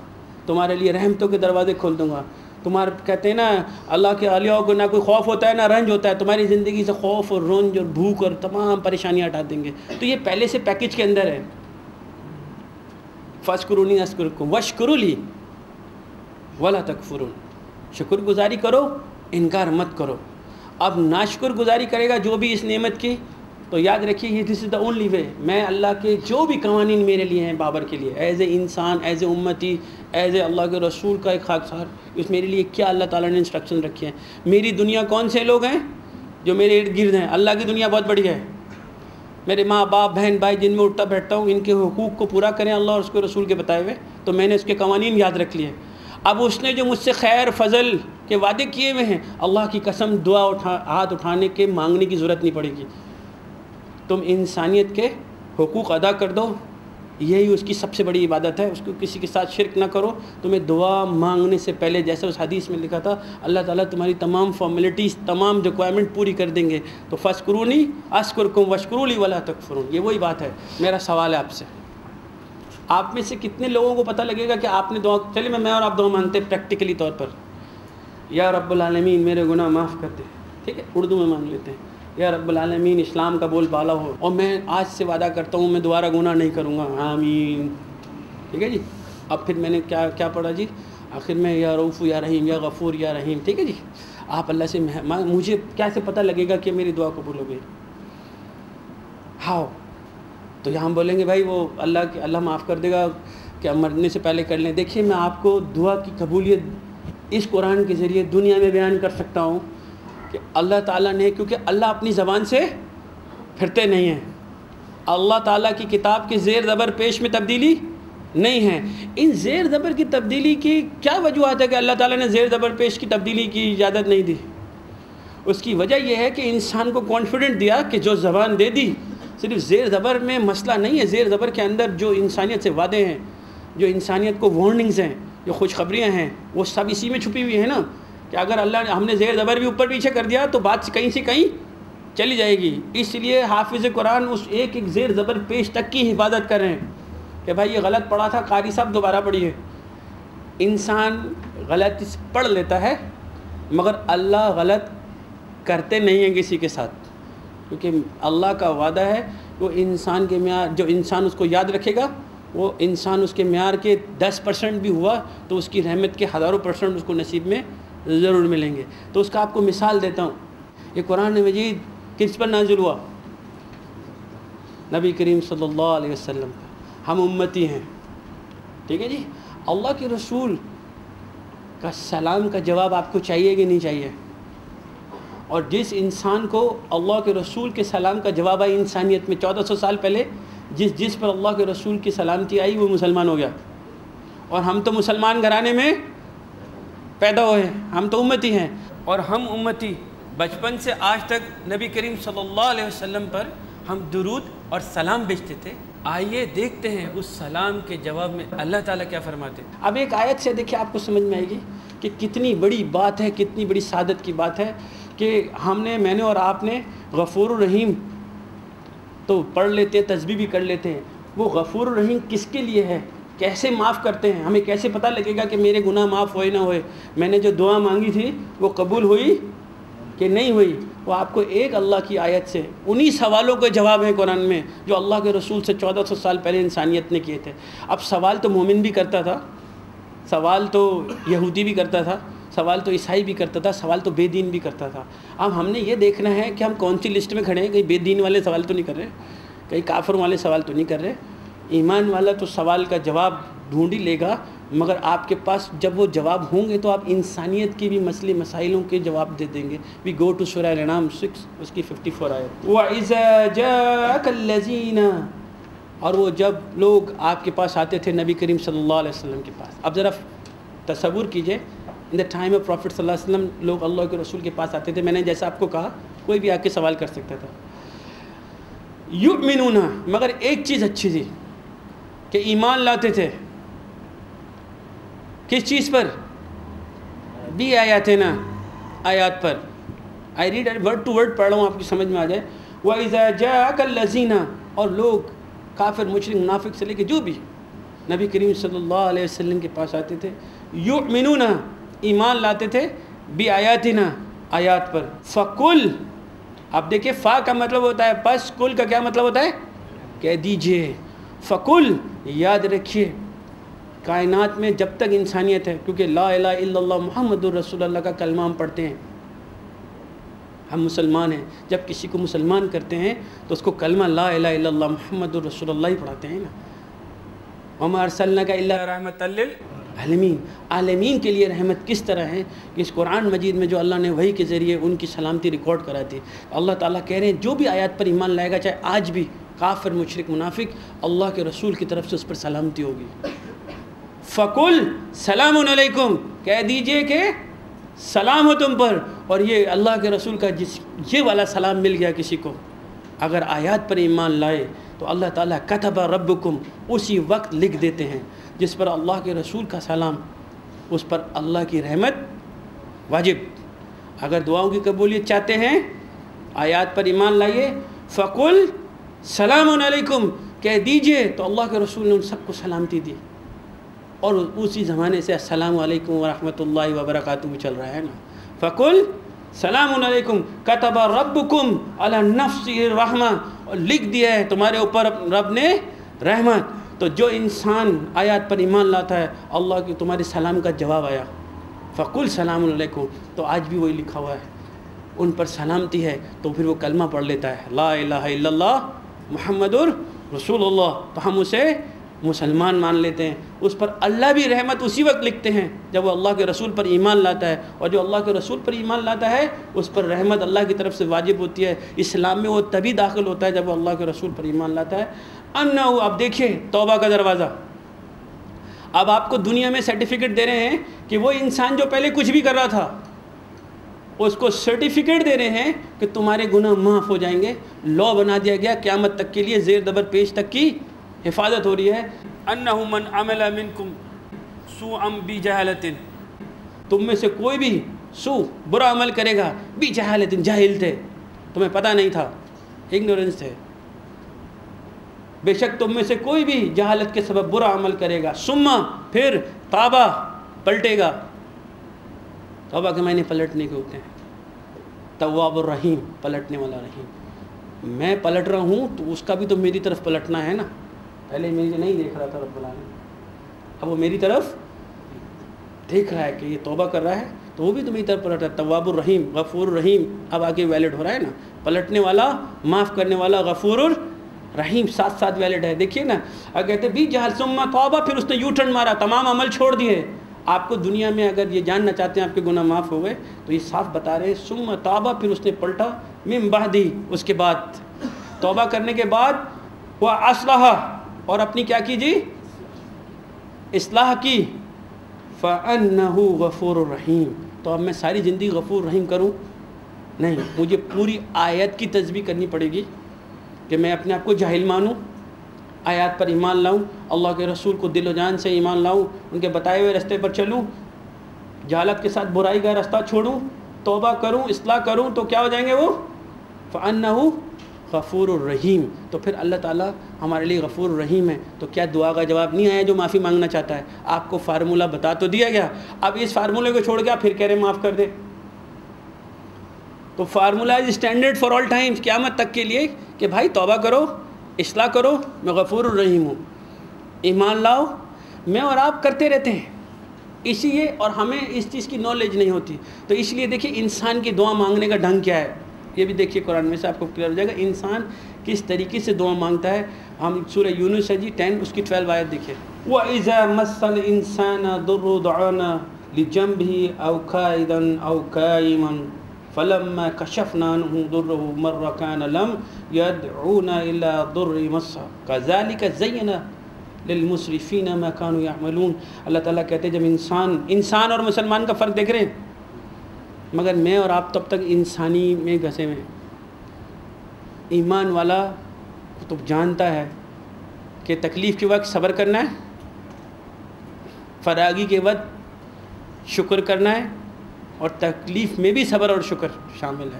تمہارے لیے رحمتوں کے دروازے کھول دوں گا۔ تمہارے کہتے ہیں نا، اللہ کے علیہ کو نہ کوئی خوف ہوتا ہے، نہ رنج ہوتا ہے۔ تمہاری زندگی سے خوف اور رنج اور بھوک اور تمام پریشانیاں ہٹا دیں گے۔ تو یہ پہلے سے پیکج کے اندر ہے۔ فش قرونی اسکر کو وش قرولی ولا تک فرون شکر گزاری کرو، انکار مت کرو۔ اب ناشکر گزاری کرے گا جو بھی اس نعمت کی تو یاد رکھیے، یہ this is the only way میں اللہ کے جو بھی قوانین میرے لیے ہیں بابر کے لیے، ایز اے انسان، ایز اے امتی، ایز اے اللہ کے رسول کا ایک خاکسار اس میرے لیے کیا اللہ تعالیٰ نے انسٹرکشن رکھے ہیں؟ میری دنیا کون سے لوگ ہیں جو میرے ارد گرد ہیں؟ اللہ کی دنیا بہت بڑی ہے۔ میرے ماں، باپ، بہن، بھائی، جن میں اٹھتا بیٹھتا ہوں، ان کے حقوق کو پورا کریں اللہ اور اس کے رسول کے بتائے ہوئے، تو میں نے اس کے قوانین یاد رکھ لیے۔ اب اس نے جو مجھ سے خیر، فضل کے وعدے کیے ہوئے ہیں، اللہ کی قسم دعا اٹھا، ہاتھ اٹھانے کے، مانگنے کی ضرورت نہیں پڑے گی۔ تم انسانیت کے حقوق ادا کر دو، یہی اس کی سب سے بڑی عبادت ہے۔ اس کو کسی کے ساتھ شرک نہ کرو۔ تمہیں دعا مانگنے سے پہلے، جیسے اس حدیث میں لکھا تھا، اللہ تعالیٰ تمہاری تمام فارمیلٹیز تمام ریکوائرمنٹ پوری کر دیں گے۔ تو فسکرونی اسکرکم وشکرولی والا تک یہ وہی بات ہے۔ میرا سوال ہے آپ سے۔ آپ میں سے کتنے لوگوں کو پتہ لگے گا کہ آپ نے دعا، چلیے میں میں اور آپ دعا مانگتے پریکٹیکلی طور پر۔ یا رب العالمین، میرے گناہ معاف کرتے ٹھیک ہے، اردو میں مانگ لیتے ہیں۔ یا رب العالمین، اسلام کا بول بالا ہو۔ اور میں آج سے وعدہ کرتا ہوں، میں دوبارہ گناہ نہیں کروں گا۔ آمین۔ ٹھیک ہے جی؟ اب پھر میں نے کیا کیا پڑھا جی؟ آخر میں، یا روف یا رحیم، یا غفور، یا رحیم۔ ٹھیک ہے جی؟ آپ اللہ سے مجھے کیسے پتہ لگے گا کہ میری دعا قبول ہو گئی؟ ہاؤ؟ تو یہاں بولیں گے، بھائی وہ اللہ کے، اللہ معاف کر دے گا کہ مرنے سے پہلے کر لیں۔ دیکھیے، میں آپ کو دعا کی قبولیت اس قرآن کے ذریعے دنیا میں بیان کر سکتا ہوں۔ کہ اللہ تعالیٰ نے کیونکہ اللہ اپنی زبان سے پھرتے نہیں ہیں۔ اللہ تعالیٰ کی کتاب کے زیر زبر پیش میں تبدیلی نہیں ہے۔ ان زیر زبر کی تبدیلی کی کیا وجوہات ہے کہ اللہ تعالیٰ نے زیر زبر پیش کی تبدیلی کی اجازت نہیں دی؟ اس کی وجہ یہ ہے کہ انسان کو کانفیڈنٹ دیا کہ جو زبان دے دی، صرف زیر زبر میں مسئلہ نہیں ہے۔ زیر زبر کے اندر جو انسانیت سے وعدے ہیں، جو انسانیت کو وارننگز ہیں، جو خوشخبریاں ہیں، وہ سب اسی میں چھپی ہوئی ہیں نا۔ کہ اگر اللہ نے ہم نے زیر زبر بھی اوپر پیچھے کر دیا تو بات کہیں سے کہیں چلی جائے گی۔ اس لیے حافظ قرآن اس ایک ایک زیر زبر پیش تک کی حفاظت کر رہے ہیں کہ بھائی یہ غلط پڑھا تھا، قاری صاحب دوبارہ پڑھیے۔ انسان غلط پڑھ لیتا ہے، مگر اللہ غلط کرتے نہیں ہیں کسی کے ساتھ۔ کیونکہ اللہ کا وعدہ ہے، وہ انسان کے معیار جو انسان اس کو یاد رکھے گا، وہ انسان اس کے معیار کے دس پرسنٹ بھی ہوا تو اس کی رحمت کے ہزاروں پرسنٹ اس کو نصیب میں ضرور ملیں گے۔ تو اس کا آپ کو مثال دیتا ہوں۔ یہ قرآن مجید کس پر نازل ہوا؟ نبی کریم صلی اللہ علیہ وسلم ہم امتی ہیں۔ ٹھیک ہے جی؟ اللہ کے رسول کا سلام کا جواب آپ کو چاہیے کہ نہیں چاہیے؟ اور جس انسان کو اللہ کے رسول کے سلام کا جواب آئی انسانیت میں چودہ سو سال پہلے، جس جس پر اللہ کے رسول کی سلامتی آئی، وہ مسلمان ہو گیا۔ اور ہم تو مسلمان گھرانے میں پیدا ہوئے ہم تو امتی ہیں۔ اور ہم امتی بچپن سے آج تک نبی کریم صلی اللہ علیہ وسلم پر ہم درود اور سلام بیچتے تھے۔ آئیے دیکھتے ہیں اس سلام کے جواب میں اللہ تعالیٰ کیا فرماتے ہیں۔ اب ایک آیت سے دیکھیں آپ کو سمجھ میں آئے گی کہ کتنی بڑی بات ہے کتنی بڑی سعادت کی بات ہے کہ ہم نے میں نے اور آپ نے غفور الرحیم تو پڑھ لیتے تسبیح بھی کر لیتے ہیں۔ وہ غفور الرحیم کس کے لیے ہے؟ کیسے معاف کرتے ہیں؟ ہمیں کیسے پتہ لگے گا کہ میرے گناہ معاف ہوئے نہ ہوئے؟ میں نے جو دعا مانگی تھی، وہ قبول ہوئی کہ نہیں ہوئی؟ وہ آپ کو ایک اللہ کی آیت سے، انہی سوالوں کے جواب ہیں قرآن میں، جو اللہ کے رسول سے چودہ سو سال پہلے انسانیت نے کیے تھے۔ اب سوال تو مومن بھی کرتا تھا، سوال تو یہودی بھی کرتا تھا، سوال تو عیسائی بھی کرتا تھا، سوال تو بے دین بھی کرتا تھا۔ اب ہم نے یہ دیکھنا ہے کہ ہم کون سی لسٹ میں کھڑے ہیں؟ کہیں بے دین والے سوال تو نہیں کر رہے، کہیں کافر والے سوال تو نہیں کر رہے۔ ایمان والا تو سوال کا جواب ڈھونڈ ہی لے گا، مگر آپ کے پاس جب وہ جواب ہوں گے تو آپ انسانیت کی بھی مسئلے، مسائلوں کے جواب دے دیں گے۔ وی گو ٹو سورہ الانعام سکس اس کی ففٹی فور آئے وَإِذَا جَاءَكَ الَّذِينَ، اور وہ جب لوگ آپ کے پاس آتے تھے نبی کریم صلی اللہ علیہ وسلم کے پاس۔ اب ذرا تصور کیجیے in the time of Prophet صلی اللہ علیہ وسلم لوگ اللہ کے رسول کے پاس آتے تھے۔ میں نے جیسا آپ کو کہا، کوئی بھی آ کے سوال کر سکتا تھا۔ یؤمنون مگر ایک چیز اچھی تھی۔ کہ ایمان لاتے تھے۔ کس چیز پر؟ بھی آیات نا آیات پر۔ I read word to word پڑھ رہا ہوں، آپ کی سمجھ میں آ جائے۔ وَإِذَا جَاءَكَ الَّذِينَ، اور لوگ کافر، مشرک، منافق سے لے کے جو بھی نبی کریم صلی اللہ علیہ وسلم کے پاس آتے تھے، یؤمنون، ایمان لاتے تھے بھی آیاتنا، آیات پر۔ فکل اب دیکھیں، فا کا مطلب ہوتا ہے، پس کل کا کیا مطلب ہوتا ہے؟ کہہ دیجیے۔ فکل یاد رکھیے، کائنات میں جب تک انسانیت ہے، کیونکہ لا الہ الا اللہ محمد الرسول اللہ کا کلمہ ہم پڑھتے ہیں۔ ہم مسلمان ہیں۔ جب کسی کو مسلمان کرتے ہیں، تو اس کو کلمہ لا الہ الا اللہ محمد الرسول اللہ ہی پڑھاتے ہیں نا۔ وما ارسلنا کا اللہ رحمت للعالمین عالمین کے لیے رحمت کس طرح ہے؟ کہ اس قرآن مجید میں جو اللہ نے وہی کے ذریعے ان کی سلامتی ریکارڈ کرا دی۔ اللہ تعالیٰ کہہ رہے ہیں، جو بھی آیات پر ایمان لائے گا، چاہے آج بھی کافر مشرق منافق، اللہ کے رسول کی طرف سے اس پر سلامتی ہوگی۔ فکل سلام علیکم، کہہ دیجیے کہ سلام ہو تم پر، اور یہ اللہ کے رسول کا جس، یہ والا سلام مل گیا کسی کو۔ اگر آیات پر ایمان لائے تو اللہ تعالیٰ کتب ربکم، اسی وقت لکھ دیتے ہیں جس پر اللہ کے رسول کا سلام، اس پر اللہ کی رحمت واجب۔ اگر دعاؤں کی قبولیت چاہتے ہیں، آیات پر ایمان لائیے۔ فقل سلام علیکم، کہہ دیجیے۔ تو اللہ کے رسول نے ان سب کو سلامتی دی۔ اور اسی زمانے سے السلام علیکم ورحمۃ اللہ وبرکاتہ چل رہا ہے نا۔ فقل، سلام علیکم، کتب ربکم علی نفس الرحمہ۔ اور لکھ دیا ہے تمہارے اوپر رب نے رحمت۔ تو جو انسان آیات پر ایمان لاتا ہے، اللہ کی تمہارے سلام کا جواب آیا۔ فقل، سلام علیکم۔ تو آج بھی وہی لکھا ہوا ہے۔ ان پر سلامتی ہے، تو پھر وہ کلمہ پڑھ لیتا ہے۔ لا الہ الا اللہ۔ محمد رسول اللہ تو ہم اسے مسلمان مان لیتے ہیں۔ اس پر اللہ بھی رحمت اسی وقت لکھتے ہیں جب وہ اللہ کے رسول پر ایمان لاتا ہے۔ اور جو اللہ کے رسول پر ایمان لاتا ہے، اس پر رحمت اللہ کی طرف سے واجب ہوتی ہے۔ اسلام میں وہ تبھی داخل ہوتا ہے جب وہ اللہ کے رسول پر ایمان لاتا ہے۔ ان اب دیکھیں توبہ کا دروازہ۔ اب آپ کو دنیا میں سرٹیفکیٹ دے رہے ہیں کہ وہ انسان جو پہلے کچھ بھی کر رہا تھا اس کو سرٹیفکیٹ دے رہے ہیں کہ تمہارے گناہ معاف ہو جائیں گے۔ لا بنا دیا گیا قیامت تک کے لیے زیر دبر پیش تک کی حفاظت ہو رہی ہے۔ انہو من عمل منکم سو ام بی جہالت تم میں سے کوئی بھی سو برا عمل کرے گا بی جہالت جاہل تھے۔ تمہیں پتہ نہیں تھا اگنورنس تھے۔ بے شک تم میں سے کوئی بھی جہالت کے سبب برا عمل کرے گا۔ سما پھر تابہ پلٹے گا۔ توبہ کے معنی پلٹنے کے ہوتے ہیں۔ تواب الرحیم، پلٹنے والا رحیم۔ میں پلٹ رہا ہوں تو اس کا بھی تو میری طرف پلٹنا ہے نا۔ پہلے میری نہیں دیکھ رہا تھا رب العالمین۔ اب وہ میری طرف دیکھ رہا ہے کہ یہ توبہ کر رہا ہے، تو وہ بھی تو میری طرف پلٹ رہا ہے۔ طواب الرحیم، غفور الرحیم۔ اب آگے ویلڈ ہو رہا ہے نا۔ پلٹنے والا، معاف کرنے والا غفور الرحیم، ساتھ ساتھ ویلڈ ہے۔ دیکھیے نا، اگر کہتے بھی جہاں سما توبہ، پھر اس نے یو ٹرن مارا، تمام عمل چھوڑ دیے۔ آپ کو دنیا میں اگر یہ جاننا چاہتے ہیں آپ کے گناہ معاف ہو گئے، تو یہ صاف بتا رہے ہیں سم توبہ پھر اس نے پلٹا مم بہدی اس کے بعد۔ توبہ کرنے کے بعد، وہ اسلحہ اور اپنی کیا کی جی؟ اصلاح کی۔ فَأَنَّهُ غفور الرحیم تو اب میں ساری زندگی غفور رحیم کروں؟ نہیں، مجھے پوری آیت کی تجزیح کرنی پڑے گی کہ میں اپنے آپ کو جاہل مانوں۔ آیات پر ایمان لاؤں، اللہ کے رسول کو دل و جان سے ایمان لاؤں، ان کے بتائے ہوئے رستے پر چلوں، جہالت کے ساتھ برائی کا راستہ چھوڑوں، توبہ کروں، اصلاح کروں، تو کیا ہو جائیں گے وہ؟ فَأَنَّهُ غفور الرحیم تو پھر اللہ تعالیٰ ہمارے لیے غفور الرحیم ہے۔ تو کیا دعا کا جواب نہیں آیا جو معافی مانگنا چاہتا ہے؟ آپ کو فارمولہ بتا تو دیا گیا۔ اب اس فارمولے کو چھوڑ کے آپ پھر کہہ رہے ہیں معاف کر دے تو formula is standard for all times قیامت تک کے لیے کہ بھائی توبہ کرو۔ اصلاح کرو، میں غفور الرحیم ہوں۔ ایمان لاؤ، میں اور آپ کرتے رہتے ہیں۔ اسی لیے اور ہمیں اس چیز کی نالج نہیں ہوتی۔ تو اس لیے دیکھیے انسان کی دعا مانگنے کا ڈھنگ کیا ہے۔ یہ بھی دیکھیے قرآن میں سے آپ کو کلیئر ہو جائے گا۔ انسان کس طریقے سے دعا مانگتا ہے؟ ہم سورہ یونس ہے جی ٹین اس کی ٹویلو آیت دیکھیے۔ وَإِذَا مَسَّ الْإِنسَانَ ضُرُّ دَعَانَا لِجَنْبِهِ أَوْ قَائِدًا أَوْ قَائِمًا فَلَمَّا كَشَفْنَا عَنْهُ ضُرَّهُ مَرَّ كَانَ لَمْ يَدْعُونَ إِلَى ضُرِّ مَسَّهُ. كَذَلِكَ زَيَّنَ للمصرفین ما كانوا يعملون. اللہ تعالیٰ کہتے ہیں، جب انسان انسان اور مسلمان کا فرق دیکھ رہے ہیں، مگر میں اور آپ تب تک انسانی میں گھسے ہوئے ہیں۔ ایمان والا تو جانتا ہے کہ تکلیف کے وقت صبر کرنا ہے، فراغی کے وقت شکر کرنا ہے اور تکلیف میں بھی صبر اور شکر شامل ہے۔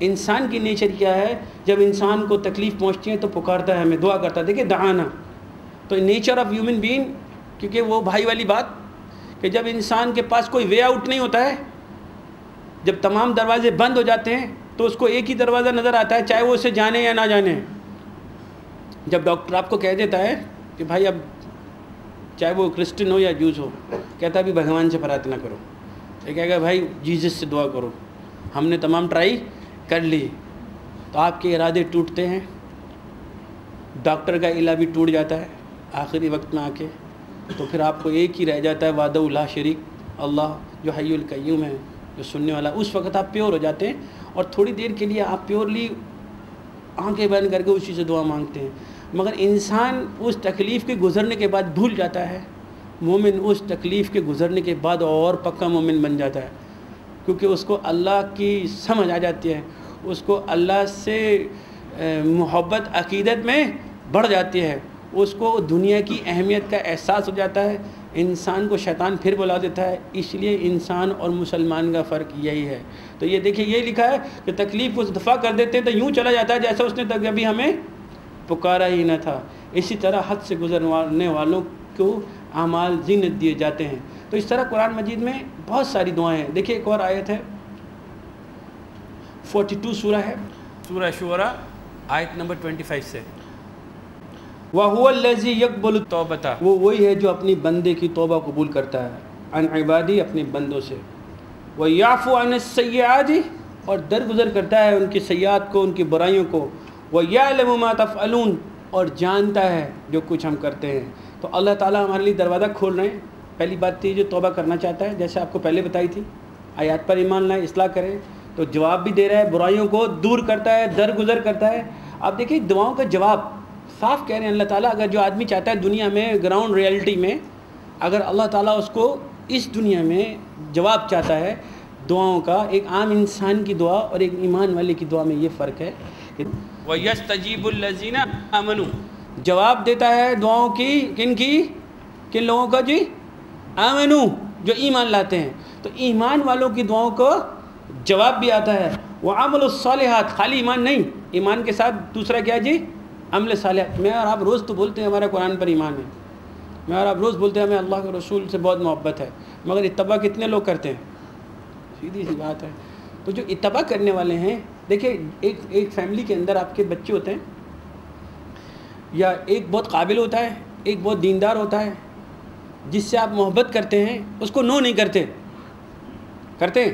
انسان کی نیچر کیا ہے؟ جب انسان کو تکلیف پہنچتی ہے تو پکارتا ہے ہمیں، دعا کرتا ہے دیکھیں دعانا۔ تو نیچر آف ہیومن بینگ کیونکہ وہ بھائی والی بات، کہ جب انسان کے پاس کوئی وے آؤٹ نہیں ہوتا ہے، جب تمام دروازے بند ہو جاتے ہیں، تو اس کو ایک ہی دروازہ نظر آتا ہے، چاہے وہ اسے جانے یا نہ جانے۔ جب ڈاکٹر آپ کو کہہ دیتا ہے کہ بھائی اب چاہے وہ کرسچن ہو یا جوز ہو، کہتا ہے بھی بھگوان سے پرارتھنا کرو۔ یہ کہے گا، بھائی جیزس سے دعا کرو. ہم نے تمام ٹرائی کر لی۔ تو آپ کے ارادے ٹوٹتے ہیں۔ ڈاکٹر کا علا بھی ٹوٹ جاتا ہے آخری وقت میں آ کے۔ تو پھر آپ کو ایک ہی رہ جاتا ہے، وعدہ اللہ شریک۔ اللہ جو حی القیوم ہے، جو سننے والا، اس وقت آپ پیور ہو جاتے ہیں۔ اور تھوڑی دیر کے لیے آپ پیورلی آنکھیں بند کر کے اسی سے دعا مانگتے ہیں۔ مگر انسان اس تکلیف کے گزرنے کے بعد بھول جاتا ہے۔ مومن اس تکلیف کے گزرنے کے بعد اور پکا مومن بن جاتا ہے، کیونکہ اس کو اللہ کی سمجھ آ جاتی ہے، اس کو اللہ سے محبت، عقیدت میں بڑھ جاتی ہے۔ اس کو دنیا کی اہمیت کا احساس ہو جاتا ہے۔ انسان کو شیطان پھر بلا دیتا ہے، اس لیے انسان اور مسلمان کا فرق یہی ہے۔ تو یہ دیکھیں یہ لکھا ہے کہ تکلیف اس دفعہ کر دیتے ہیں تو یوں چلا جاتا ہے جیسا اس نے تک ابھی ہمیں پکارا ہی نہ تھا۔ اسی طرح حد سے گزرنے والوں کو اعمال زینت دیے جاتے ہیں۔ تو اس طرح قرآن مجید میں بہت ساری دعائیں ہیں۔ دیکھیں ایک اور آیت ہے۔ فورٹی ٹو سورہ ہے۔ سورہ شعرا آیت نمبر ٹوینٹی فائیو سے۔ وہ الزی یکبل التوبتا وہ وہی ہے جو اپنی بندے کی توبہ قبول کرتا ہے۔ ان عبادی اپنے بندوں سے۔ وہ یافو عن السیئاتی اور درگزر کرتا ہے ان کی سیاحت کو ان کی برائیوں کو۔ وہ یعلم ما تفعلون اور جانتا ہے جو کچھ ہم کرتے ہیں۔ تو اللہ تعالیٰ ہمارے لیے دروازہ کھول رہے ہیں۔ پہلی بات تھی جو توبہ کرنا چاہتا ہے، جیسے آپ کو پہلے بتائی تھی، آیات پر ایمان لائیں، اصلاح کریں، تو جواب بھی دے رہا ہے، برائیوں کو دور کرتا ہے، درگزر کرتا ہے۔ آپ دیکھیں، دعاؤں کا جواب صاف کہہ رہے ہیں۔ اللہ تعالیٰ اگر جو آدمی چاہتا ہے دنیا میں گراؤنڈ ریئلٹی میں، اگر اللہ تعالیٰ اس کو اس دنیا میں جواب چاہتا ہے، دعاؤں کا ایک عام انسان کی دعا اور ایک ایمان والے کی دعا میں یہ فرق ہے وہ یس تجیب الزین امن جواب دیتا ہے دعاؤں کی، کن کی؟ کن لوگوں کا جی؟ آمنو جو ایمان لاتے ہیں۔ تو ایمان والوں کی دعاؤں کو جواب بھی آتا ہے۔ وہ عمل الصالحات، خالی ایمان نہیں۔ ایمان کے ساتھ دوسرا کیا جی؟ عمل صالح۔ میں اور آپ روز تو بولتے ہیں ہمارا قرآن پر ایمان ہے۔ میں اور آپ روز بولتے ہیں ہمیں اللہ کے رسول سے بہت محبت ہے۔ مگر اتباع کتنے لوگ کرتے ہیں؟ سیدھی سی بات ہے۔ تو جو اتباع کرنے والے ہیں، دیکھیں، ایک ایک فیملی کے اندر آپ کے بچے ہوتے ہیں۔ یا ایک بہت قابل ہوتا ہے، ایک بہت دیندار ہوتا ہے، جس سے آپ محبت کرتے ہیں، اس کو نو نہیں کرتے۔ کرتے ہیں۔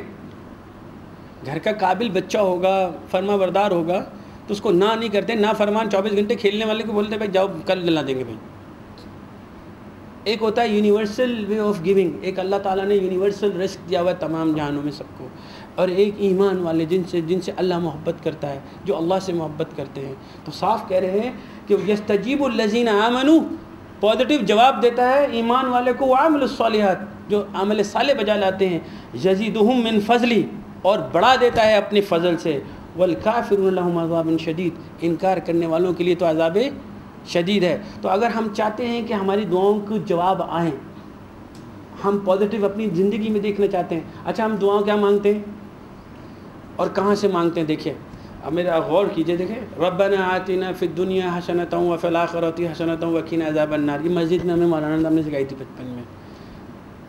گھر کا قابل بچہ ہوگا، فرما بردار ہوگا، تو اس کو نہ نہیں کرتے، نہ فرمان چوبیس گھنٹے کھیلنے والے کو بولتے، بھائی جاؤ، کل دلا دیں گے بھائی۔ ایک ہوتا ہے یونیورسل وے آف گیونگ ایک اللہ تعالیٰ نے یونیورسل رسک دیا ہوا ہے تمام جہانوں میں سب کو۔ اور ایک ایمان والے، جن سے جن سے اللہ محبت کرتا ہے، جو اللہ سے محبت کرتے ہیں۔ تو صاف کہہ رہے ہیں کہ یس تجیب الزین آمنو پازیٹیو جواب دیتا ہے ایمان والے کو عامل الصالحات، جو عمل صالح بجا لاتے ہیں، یزیدہم من فضلی، اور بڑھا دیتا ہے اپنی فضل سے۔ والکافرون لهم عذاب شدید، انکار کرنے والوں کے لیے تو عذاب شدید ہے۔ تو اگر ہم چاہتے ہیں کہ ہماری دعاؤں کو جواب آئیں، ہم پازیٹیو اپنی زندگی میں دیکھنا چاہتے ہیں۔ اچھا ہم دعاؤں کیا مانگتے ہیں؟ اور کہاں سے مانگتے ہیں؟ دیکھیے اب میرا غور کیجیے، دیکھیں، ربنا آتنا فی الدنیا حسنتا و فی الاخرتی حسنتا وقین عذاب النار۔ یہ مسجد میں ہمیں مولانا صاحب نے سکھائی تھی بچپن میں۔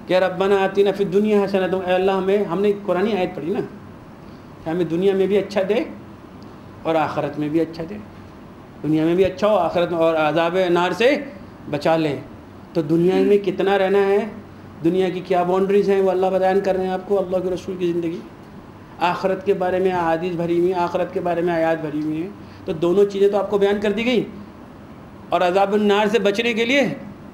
کہ ربنا آتنا فی الدنیا حسنتا، اے اللہ، ہمیں، ہم نے قرآن آیت پڑھی نا، کہ ہمیں دنیا میں بھی اچھا دے اور آخرت میں بھی اچھا دے۔ دنیا میں بھی اچھا ہو، آخرت میں اور عذاب نار سے بچا لے۔ تو دنیا میں کتنا رہنا ہے؟ دنیا کی کیا باؤنڈریز ہیں؟ وہ اللہ بیان کر رہے ہیں آپ کو، اللہ کے رسول کی زندگی۔ آخرت کے بارے میں احادیث بھری ہوئی ہیں، آخرت کے بارے میں آیات بھری ہوئی ہیں۔ تو دونوں چیزیں تو آپ کو بیان کر دی گئی۔ اور عذاب النار سے بچنے کے لیے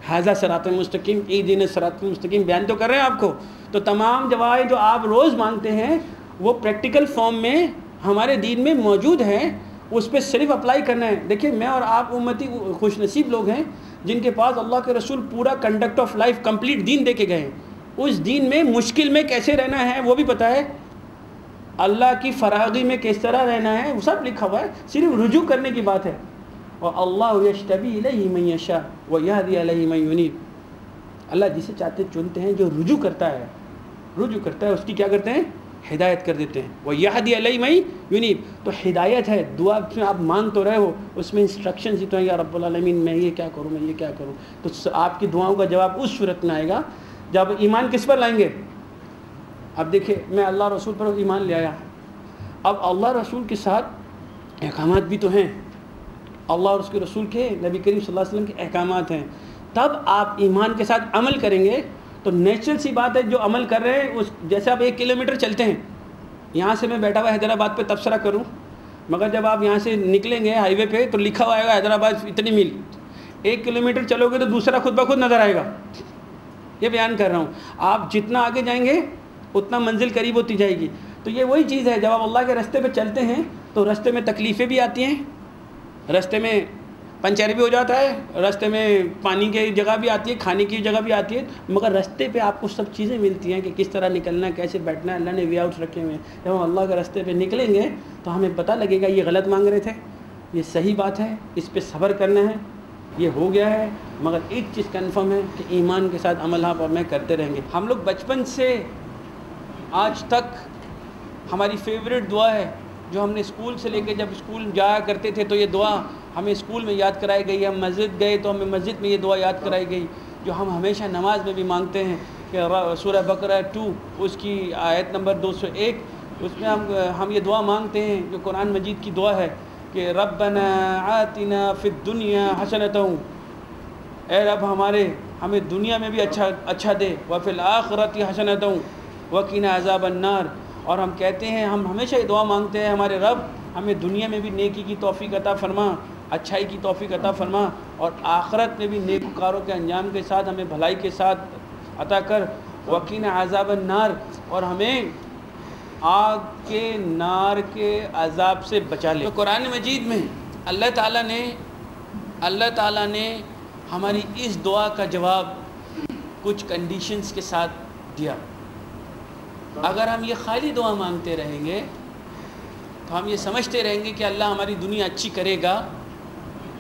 حاضہ سرات المستقیم ای دین سرات المستقیم بیان تو کر رہے ہیں آپ کو۔ تو تمام جوائے جو آپ روز مانگتے ہیں، وہ پریکٹیکل فارم میں ہمارے دین میں موجود ہیں۔ اس پہ صرف اپلائی کرنا ہے۔ دیکھیں میں اور آپ امتی خوش نصیب لوگ ہیں، جن کے پاس اللہ کے رسول پورا کنڈکٹ آف لائف کمپلیٹ دین دے کے گئے۔ ہیں اس دین میں مشکل میں کیسے رہنا ہے، وہ بھی پتہ ہے۔ اللہ کی فراغی میں کس طرح رہنا ہے؟ وہ سب لکھا ہوا ہے، صرف رجوع کرنے کی بات ہے۔ اور اللہ یشتبی علیہ من یشاء و یہدی علیہ من اللہ جسے چاہتے چنتے ہیں، جو رجوع کرتا ہے۔ رجوع کرتا ہے، اس کی کیا کرتے ہیں؟ ہدایت کر دیتے ہیں۔ وہ یہدی علیہ من ینیب تو ہدایت ہے، دعا میں آپ مانگ تو رہے ہو؟ اس میں انسٹرکشنز تو ہیں، یا رب العالمین، میں یہ کیا کروں، میں یہ کیا کروں؟ تو آپ کی دعاؤں کا جواب اس صورت میں آئے گا۔ جب ایمان کس پر لائیں گے؟ اب دیکھیں میں اللہ رسول پر ایمان لے آیا۔ اب اللہ رسول کے ساتھ احکامات بھی تو ہیں۔ اللہ اور اس کے رسول کے نبی کریم صلی اللہ علیہ وسلم کے احکامات ہیں۔ تب آپ ایمان کے ساتھ عمل کریں گے تو نیچرل سی بات ہے، جو عمل کر رہے ہیں، اس جیسے آپ ایک کلومیٹر چلتے ہیں۔ یہاں سے میں بیٹھا ہوا حیدرآباد پہ تبصرہ کروں۔ مگر جب آپ یہاں سے نکلیں گے ہائی وے پہ، تو لکھا ہوا آئے گا حیدرآباد اتنی میل۔ ایک کلومیٹر چلو گے تو دوسرا خود بخود نظر آئے گا۔ یہ بیان کر رہا ہوں۔ آپ جتنا آگے جائیں گے اتنا منزل قریب ہوتی جائے گی۔ تو یہ وہی چیز ہے، جب آپ اللہ کے رستے پہ چلتے ہیں تو رستے میں تکلیفیں بھی آتی ہیں، رستے میں پنچر بھی ہو جاتا ہے، رستے میں پانی کی جگہ بھی آتی ہے، کھانے کی جگہ بھی آتی ہے، مگر رستے پہ آپ کو سب چیزیں ملتی ہیں کہ کس طرح نکلنا ہے کیسے بیٹھنا ہے اللہ نے وے آؤٹس رکھے ہوئے ہیں۔ جب ہم اللہ کے رستے پہ نکلیں گے تو ہمیں پتہ لگے گا یہ غلط مانگ رہے تھے، یہ صحیح بات ہے، اس پہ صبر کرنا ہے، یہ ہو گیا ہے۔ مگر ایک چیز کنفرم ہے کہ ایمان کے ساتھ عمل ہاں، آپ اور میں کرتے رہیں گے۔ ہم لوگ بچپن سے آج تک ہماری فیوریٹ دعا ہے جو ہم نے اسکول سے لے کے جب اسکول جایا کرتے تھے تو یہ دعا ہمیں اسکول میں یاد کرائی گئی ہم مسجد گئے تو ہمیں مسجد میں یہ دعا یاد کرائی گئی جو ہم ہمیشہ نماز میں بھی مانگتے ہیں کہ سورہ بقرہ ٹو، اس کی آیت نمبر دو سو ایک، اس میں ہم ہم یہ دعا مانگتے ہیں جو قرآن مجید کی دعا ہے کہ ربنا آتنا فی الدنیا حسنتا، اے رب ہمارے، ہمیں دنیا میں بھی اچھا اچھا دے و الآخرت حسنتا۔ وکین عذاب النار۔ اور ہم کہتے ہیں، ہم ہمیشہ یہ دعا مانگتے ہیں، ہمارے رب، ہمیں دنیا میں بھی نیکی کی توفیق عطا فرما، اچھائی کی توفیق عطا فرما، اور آخرت میں بھی نیک کاروں کے انجام کے ساتھ، ہمیں بھلائی کے ساتھ عطا کر۔ وکین عذاب النار۔ اور ہمیں آگ کے نار کے عذاب سے بچا لے۔ تو قرآن مجید میں اللہ تعالیٰ نے، اللہ تعالیٰ نے ہماری اس دعا کا جواب کچھ کنڈیشنز کے ساتھ دیا۔ اگر ہم یہ خالی دعا مانگتے رہیں گے، تو ہم یہ سمجھتے رہیں گے کہ اللہ ہماری دنیا اچھی کرے گا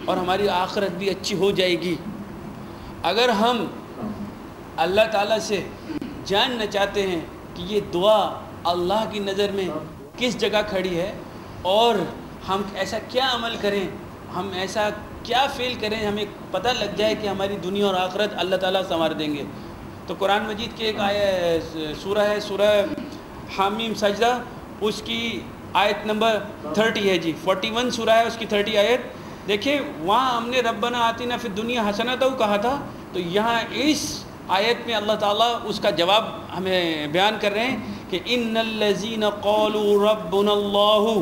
اور ہماری آخرت بھی اچھی ہو جائے گی۔ اگر ہم اللہ تعالیٰ سے جاننا چاہتے ہیں کہ یہ دعا اللہ کی نظر میں کس جگہ کھڑی ہے اور ہم ایسا کیا عمل کریں، ہم ایسا کیا فیل کریں، ہمیں پتہ لگ جائے کہ ہماری دنیا اور آخرت اللہ تعالیٰ سنوار دیں گے۔ تو قرآن مجید کی ایک آیا سورہ ہے، سورہ حامیم سجدہ، اس کی آیت نمبر تھرٹی ہے جی۔ فورٹی ون سورہ ہے، اس کی تھرٹی آیت۔ دیکھیں، وہاں ہم نے ربنا آتی نہ پھر دنیا حسنت کہا تھا، تو یہاں اس آیت میں اللہ تعالیٰ اس کا جواب ہمیں بیان کر رہے ہیں کہ ان الزین قول رب اللہ۔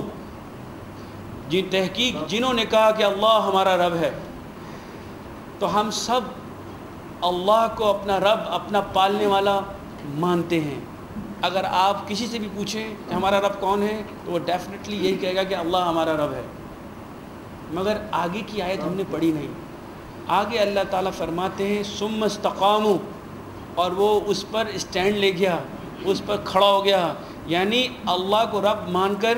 جی تحقیق جنہوں نے کہا کہ اللہ ہمارا رب ہے۔ تو ہم سب اللہ کو اپنا رب، اپنا پالنے والا مانتے ہیں۔ اگر آپ کسی سے بھی پوچھیں کہ ہمارا رب کون ہے، تو وہ ڈیفینیٹلی یہی کہے گا کہ اللہ ہمارا رب ہے۔ مگر آگے کی آیت ہم نے پڑھی نہیں۔ آگے اللہ تعالیٰ فرماتے ہیں سم استقام اور وہ اس پر اسٹینڈ لے گیا، اس پر کھڑا ہو گیا۔ یعنی اللہ کو رب مان کر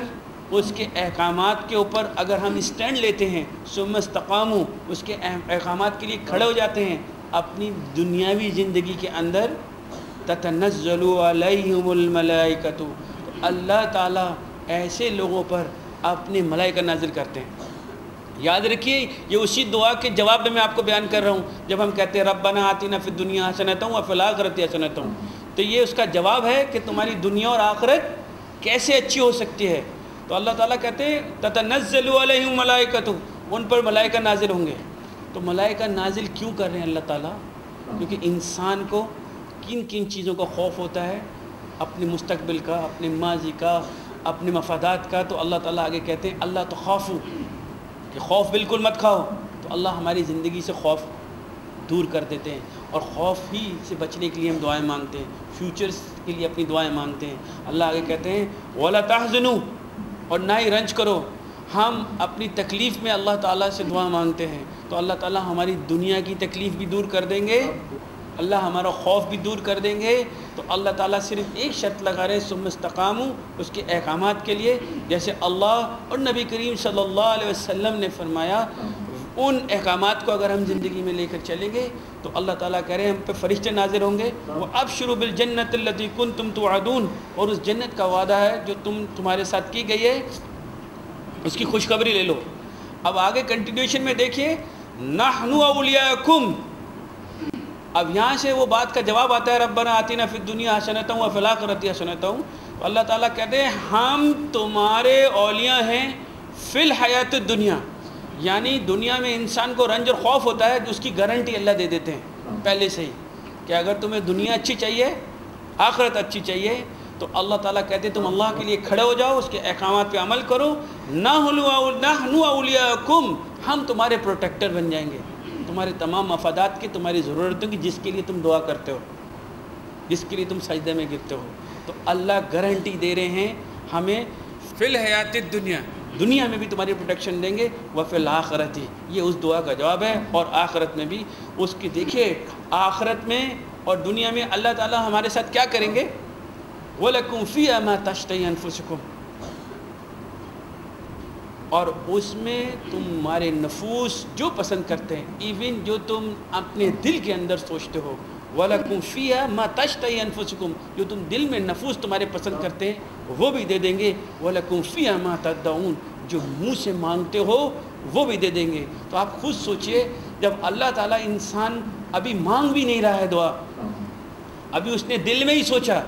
اس کے احکامات کے اوپر اگر ہم اسٹینڈ لیتے ہیں سم استقام اس کے احکامات کے لیے کھڑے ہو جاتے ہیں اپنی دنیاوی زندگی کے اندر تتنزل علیہم الملائکت اللہ تعالیٰ ایسے لوگوں پر اپنے ملائکہ نازل کرتے ہیں۔ یاد رکھیے، یہ اسی دعا کے جواب میں میں آپ کو بیان کر رہا ہوں۔ جب ہم کہتے ہیں، ربنا آتی نہ پھر دنیا حسنتا ہوں اور فلاں کرتی حسنتا ہوں تو یہ اس کا جواب ہے کہ تمہاری دنیا اور آخرت کیسے اچھی ہو سکتی ہے۔ تو اللہ تعالیٰ کہتے ہیں تتنزل علیہم ملائکۃ، ان پر ملائکہ نازل ہوں گے۔ تو ملائکہ نازل کیوں کر رہے ہیں اللہ تعالیٰ؟ کیونکہ انسان کو کن کن چیزوں کا خوف ہوتا ہے؟ اپنے مستقبل کا، اپنے ماضی کا، اپنے مفادات کا۔ تو اللہ تعالیٰ آگے کہتے ہیں، اللہ تو خوف کہ خوف بالکل مت کھاؤ۔ تو اللہ ہماری زندگی سے خوف دور کر دیتے ہیں۔ اور خوف ہی سے بچنے کے لیے ہم دعائیں مانگتے ہیں۔ فیوچرس کے لیے اپنی دعائیں مانگتے ہیں۔ اللہ آگے کہتے ہیں، ولا تحزنو اور نہ ہی رنج کرو۔ ہم اپنی تکلیف میں اللہ تعالیٰ سے دعا مانگتے ہیں، تو اللہ تعالیٰ ہماری دنیا کی تکلیف بھی دور کر دیں گے، اللہ ہمارا خوف بھی دور کر دیں گے۔ تو اللہ تعالیٰ صرف ایک شرط لگا رہے سم استقام اس کے احکامات کے لیے۔ جیسے اللہ اور نبی کریم صلی اللہ علیہ وسلم نے فرمایا، ان احکامات کو اگر ہم زندگی میں لے کر چلیں گے، تو اللہ تعالیٰ کہہ رہے ہیں ہم پہ فرشتے نازر ہوں گے۔ وہ اب شروع بالجنت التی کن تم تو اور اس جنت کا وعدہ ہے جو تم تمہارے ساتھ کی گئی ہے۔ اس کی خوشخبری لے لو۔ اب آگے کنٹینیوشن میں دیکھیے، نحنو اولیاءکم۔ اب یہاں سے وہ بات کا جواب آتا ہے، ربنا آتینا فی الدنیا حسنتا ہوں فی الاخرتی حسنتا۔ ہوں اللہ تعالیٰ کہتے ہیں، ہم تمہارے اولیاء ہیں فی الحیات الدنیا۔ یعنی دنیا میں انسان کو رنج اور خوف ہوتا ہے اس کی گارنٹی اللہ دے دیتے ہیں۔ پہلے سے ہی کہ اگر تمہیں دنیا اچھی چاہیے، آخرت اچھی چاہیے تو اللہ تعالیٰ کہتے ہیں، تم اللہ کے لیے کھڑے ہو جاؤ، اس کے احکامات پہ عمل کرو۔ نہ نہ ہم تمہارے پروٹیکٹر بن جائیں گے۔ تمہارے تمام مفادات کی، تمہاری ضرورتوں کی، جس کے لیے تم دعا کرتے ہو، جس کے لیے تم سجدے میں گرتے ہو۔ تو اللہ گارنٹی دے رہے ہیں ہمیں فی الحیات دنیا دنیا میں بھی تمہاری پروٹیکشن دیں گے۔ وہ فی الآخرت ہی یہ اس دعا کا جواب ہے۔ اور آخرت میں بھی۔ اس کی دیکھیے، آخرت میں اور دنیا میں اللہ تعالیٰ ہمارے ساتھ کیا کریں گے؟ وَلَكُمْ فِيهَا مَا تَشْتَهِي أَنفُسُكُمْ۔ اور اس میں تمہارے نفوس جو پسند کرتے ہیں ایون جو تم اپنے دل کے اندر سوچتے ہو، وَلَكُمْ فِيهَا مَا تَشْتَهِي أَنفُسُكُمْ۔ جو تم دل میں نفوس تمہارے پسند کرتے ہیں، وہ بھی دے دیں گے۔ وَلَكُمْ فِيهَا مَا تَدَّعُونَ۔ جو منہ سے مانگتے ہو، وہ بھی دے دیں گے۔ تو آپ خود سوچئے، جب اللہ تعالیٰ انسان ابھی مانگ بھی نہیں رہا ہے دعا، ابھی اس نے دل میں ہی سوچا۔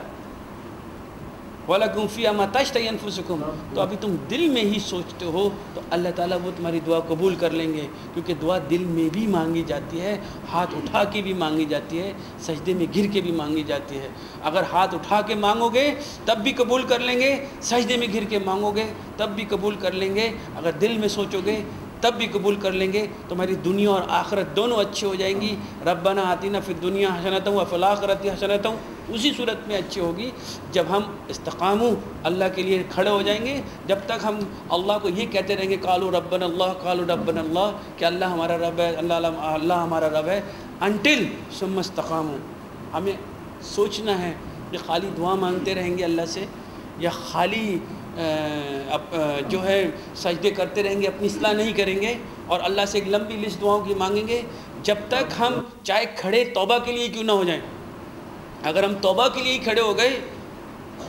وَلَكُمْ فِيهَا مَا تَشْتَهِي أَنفُسُكُمْ تو ابھی تم دل میں ہی سوچتے ہو، تو اللہ تعالیٰ وہ تمہاری دعا قبول کر لیں گے۔ کیونکہ دعا دل میں بھی مانگی جاتی ہے، ہاتھ اٹھا کے بھی مانگی جاتی ہے، سجدے میں گر کے بھی مانگی جاتی ہے۔ اگر ہاتھ اٹھا کے مانگو گے، تب بھی قبول کر لیں گے۔ سجدے میں گر کے مانگو گے، تب بھی قبول کر لیں گے۔ اگر دل میں سوچو گے تب بھی قبول کر لیں گے تمہاری دنیا اور آخرت دونوں اچھی ہو جائیں گی۔ ربنا آتی نہ پھر دنیا حسنت ہوں فلاخرتی حسنت ہوں اسی صورت میں اچھی ہوگی جب ہم استقام اللہ کے لیے کھڑے ہو جائیں گے۔ جب تک ہم اللہ کو یہ کہتے رہیں گے کالو ربن اللہ کالو ربن اللہ، کہ اللہ ہمارا رب ہے، اللہ اللہ ہمارا رب ہے۔ انٹل سم استقام ہمیں سوچنا ہے کہ خالی دعا مانگتے رہیں گے اللہ سے یا خالی جو ہے سجدے کرتے رہیں گے، اپنی اصلاح نہیں کریں گے اور اللہ سے ایک لمبی لسٹ دعاؤں کی مانگیں گے، جب تک ہم چاہے کھڑے توبہ کے لیے کیوں نہ ہو جائیں۔ اگر ہم توبہ کے لیے کھڑے ہو گئے،